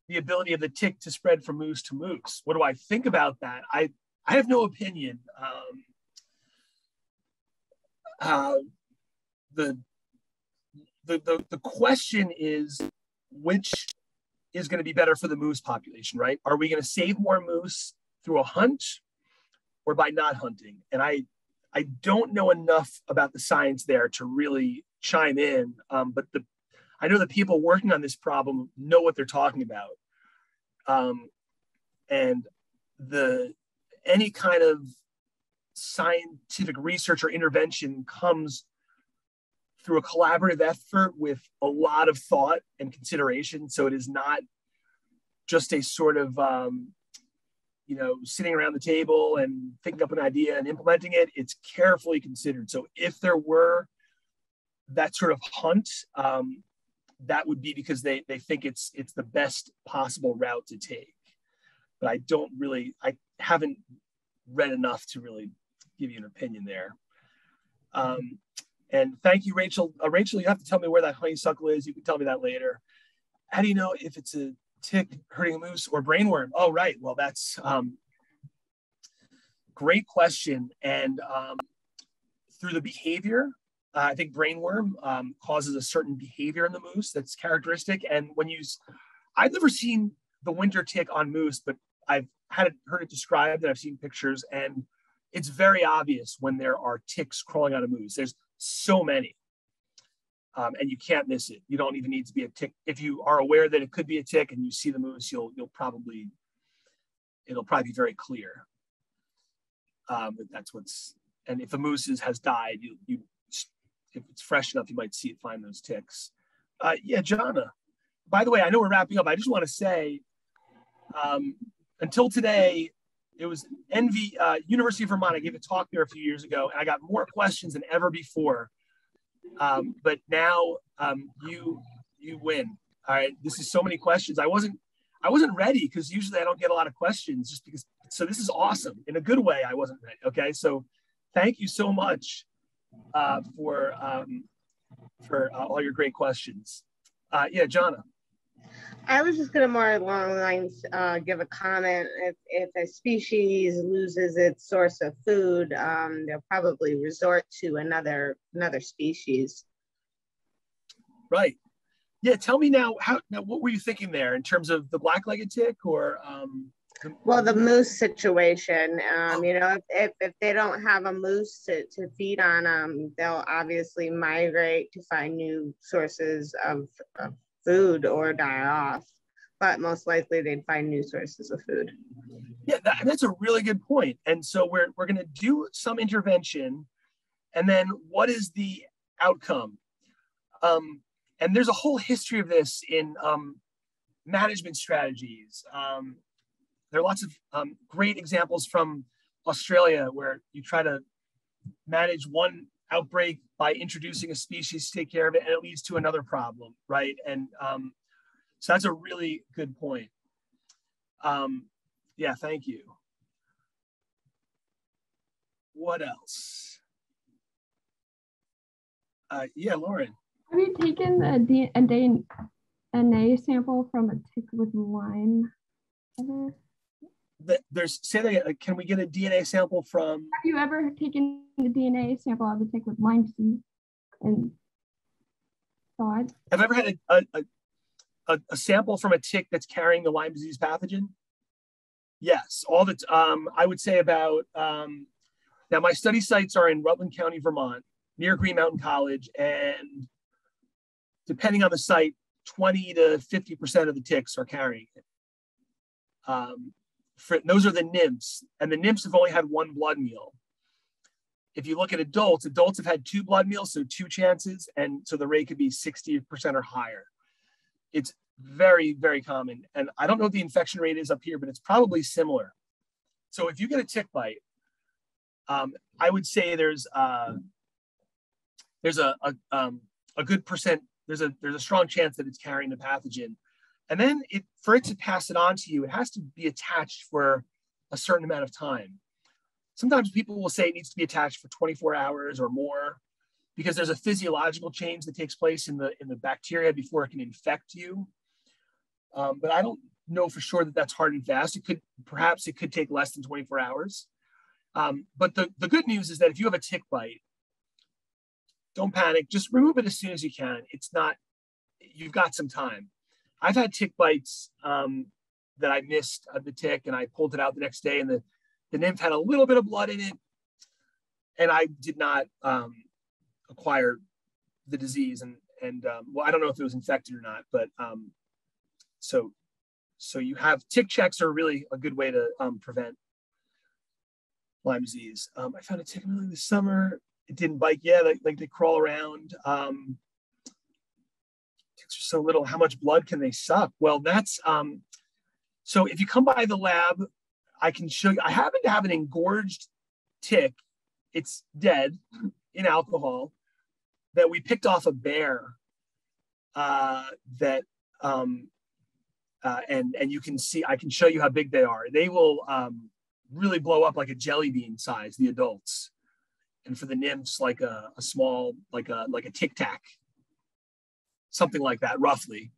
the ability of the tick to spread from moose to moose. What do I think about that? I I have no opinion. Um, uh, the, the, the, the question is which is going to be better for the moose population, right? Are we going to save more moose through a hunt or by not hunting? And I, I don't know enough about the science there to really chime in. Um, but the, I know the people working on this problem know what they're talking about. Um, and the any kind of scientific research or intervention comes through a collaborative effort with a lot of thought and consideration. So it is not just a sort of, um, you know, sitting around the table and thinking up an idea and implementing it. It's carefully considered. So if there were that sort of hunt, um, that would be because they they think it's it's the best possible route to take. But I don't really, I haven't read enough to really give you an opinion there. Um, and thank you, Rachel. Uh, Rachel, you have to tell me where that honeysuckle is. You can tell me that later. How do you know if it's a tick hurting a moose or brainworm? Oh, right. Well, that's um, great question. And um, through the behavior, uh, I think brainworm um, causes a certain behavior in the moose that's characteristic. And when you, I've never seen the winter tick on moose, but I've had it, heard it described and I've seen pictures, and it's very obvious when there are ticks crawling on a moose. There's so many, um, and you can't miss it. You don't even need to be a tick. If you are aware that it could be a tick and you see the moose, you'll you'll probably it'll probably be very clear. Um, that's what's and if the moose is, has died, you you if it's fresh enough, you might see it find those ticks. Uh, yeah, Jana. By the way, I know we're wrapping up. I just want to say um, until today, it was NV uh, University of Vermont. I gave a talk there a few years ago, and I got more questions than ever before. Um, but now um, you you win. All right, this is so many questions. I wasn't I wasn't ready because usually I don't get a lot of questions just because. So this is awesome in a good way. I wasn't ready. Okay, so thank you so much uh, for um, for uh, all your great questions. Uh, yeah, Jana. I was just going to more along the lines uh, give a comment. If, if a species loses its source of food, um, they'll probably resort to another another species. Right. Yeah. Tell me now. How now? What were you thinking there in terms of the black-legged tick or? Um, well, the moose situation. Um, you know, if, if they don't have a moose to, to feed on, um, they'll obviously migrate to find new sources of, of food or die off, but most likely they'd find new sources of food. Yeah, that, that's a really good point. And so we're, we're going to do some intervention. And then what is the outcome? Um, and there's a whole history of this in um, management strategies. Um, there are lots of um, great examples from Australia where you try to manage one outbreak by introducing a species to take care of it, and it leads to another problem, right? And um, so that's a really good point. Um, yeah, thank you. What else? Uh, yeah, Lauren. Have you taken a DNA sample from a tick with Lyme ever? There's say that can we get a DNA sample from? Have you ever taken the DNA sample of the tick with Lyme disease and thawed? Have ever had a, a, a, a, sample from a tick that's carrying the Lyme disease pathogen? Yes, all the um, I would say about um, now my study sites are in Rutland County, Vermont, near Green Mountain College, and depending on the site, 20 to 50 percent of the ticks are carrying it. Um, for, those are the nymphs, and the nymphs have only had one blood meal. If you look at adults, adults have had two blood meals, so two chances, and so the rate could be 60% or higher. It's very, very common. And I don't know what the infection rate is up here, but it's probably similar. So if you get a tick bite, um, I would say there's uh, there's a a, um, a good percent there's a there's a strong chance that it's carrying the pathogen and then it, for it to pass it on to you, it has to be attached for a certain amount of time. Sometimes people will say it needs to be attached for 24 hours or more because there's a physiological change that takes place in the in the bacteria before it can infect you. Um, but I don't know for sure that that's hard and fast. It could perhaps it could take less than 24 hours. Um, but the, the good news is that if you have a tick bite, don't panic, just remove it as soon as you can. It's not, you've got some time. I've had tick bites um, that I missed of the tick and I pulled it out the next day and the, the nymph had a little bit of blood in it. And I did not um, acquire the disease. And, and um, well, I don't know if it was infected or not, but um, so, so you have tick checks are really a good way to um, prevent Lyme disease. Um, I found a tick this summer. It didn't bite yet. Like, like they crawl around. Um, so little. How much blood can they suck? Well, that's um, so. If you come by the lab, I can show you. I happen to have an engorged tick. It's dead in alcohol that we picked off a bear. Uh, that um, uh, and and you can see. I can show you how big they are. They will um, really blow up like a jelly bean size, the adults. And for the nymphs, like a, a small, like a like a tic tac, something like that, roughly.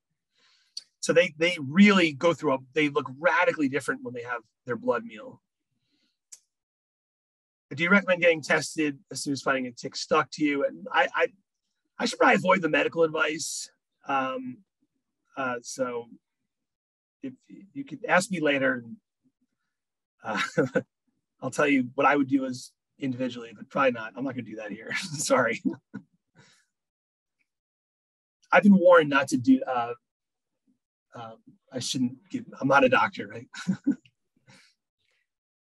So they they really go through a they look radically different when they have their blood meal. Do you recommend getting tested as soon as finding a tick stuck to you? And I I, I should probably avoid the medical advice. Um, uh, so if you could ask me later, uh, I'll tell you what I would do as individually, but probably not. I'm not going to do that here. Sorry. I've been warned not to do. Uh, uh, I shouldn't give. I'm not a doctor, right?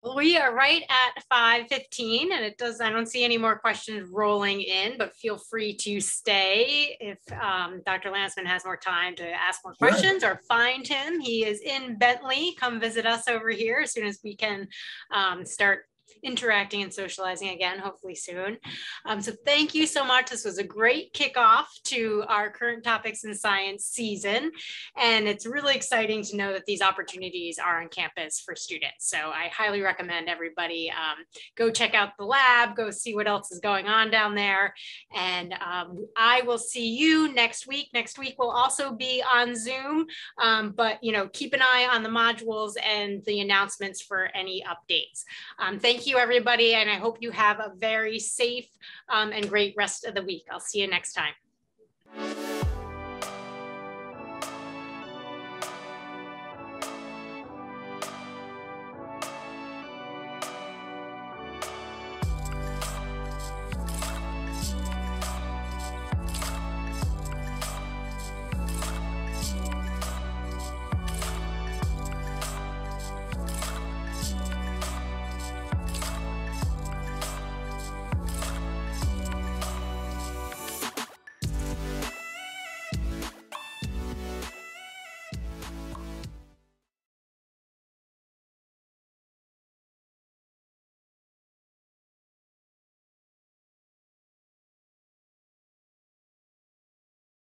Well, we are right at 5:15, and it does. I don't see any more questions rolling in, but feel free to stay if um, Dr. Landesman has more time to ask more questions or find him. He is in Bentley. Come visit us over here as soon as we can um, start interacting and socializing again, hopefully soon. Um, so thank you so much. This was a great kickoff to our current topics in science season. And it's really exciting to know that these opportunities are on campus for students. So I highly recommend everybody um, go check out the lab, go see what else is going on down there. And um, I will see you next week. Next week will also be on Zoom, um, but you know, keep an eye on the modules and the announcements for any updates. Um, thank you everybody. And I hope you have a very safe um, and great rest of the week. I'll see you next time.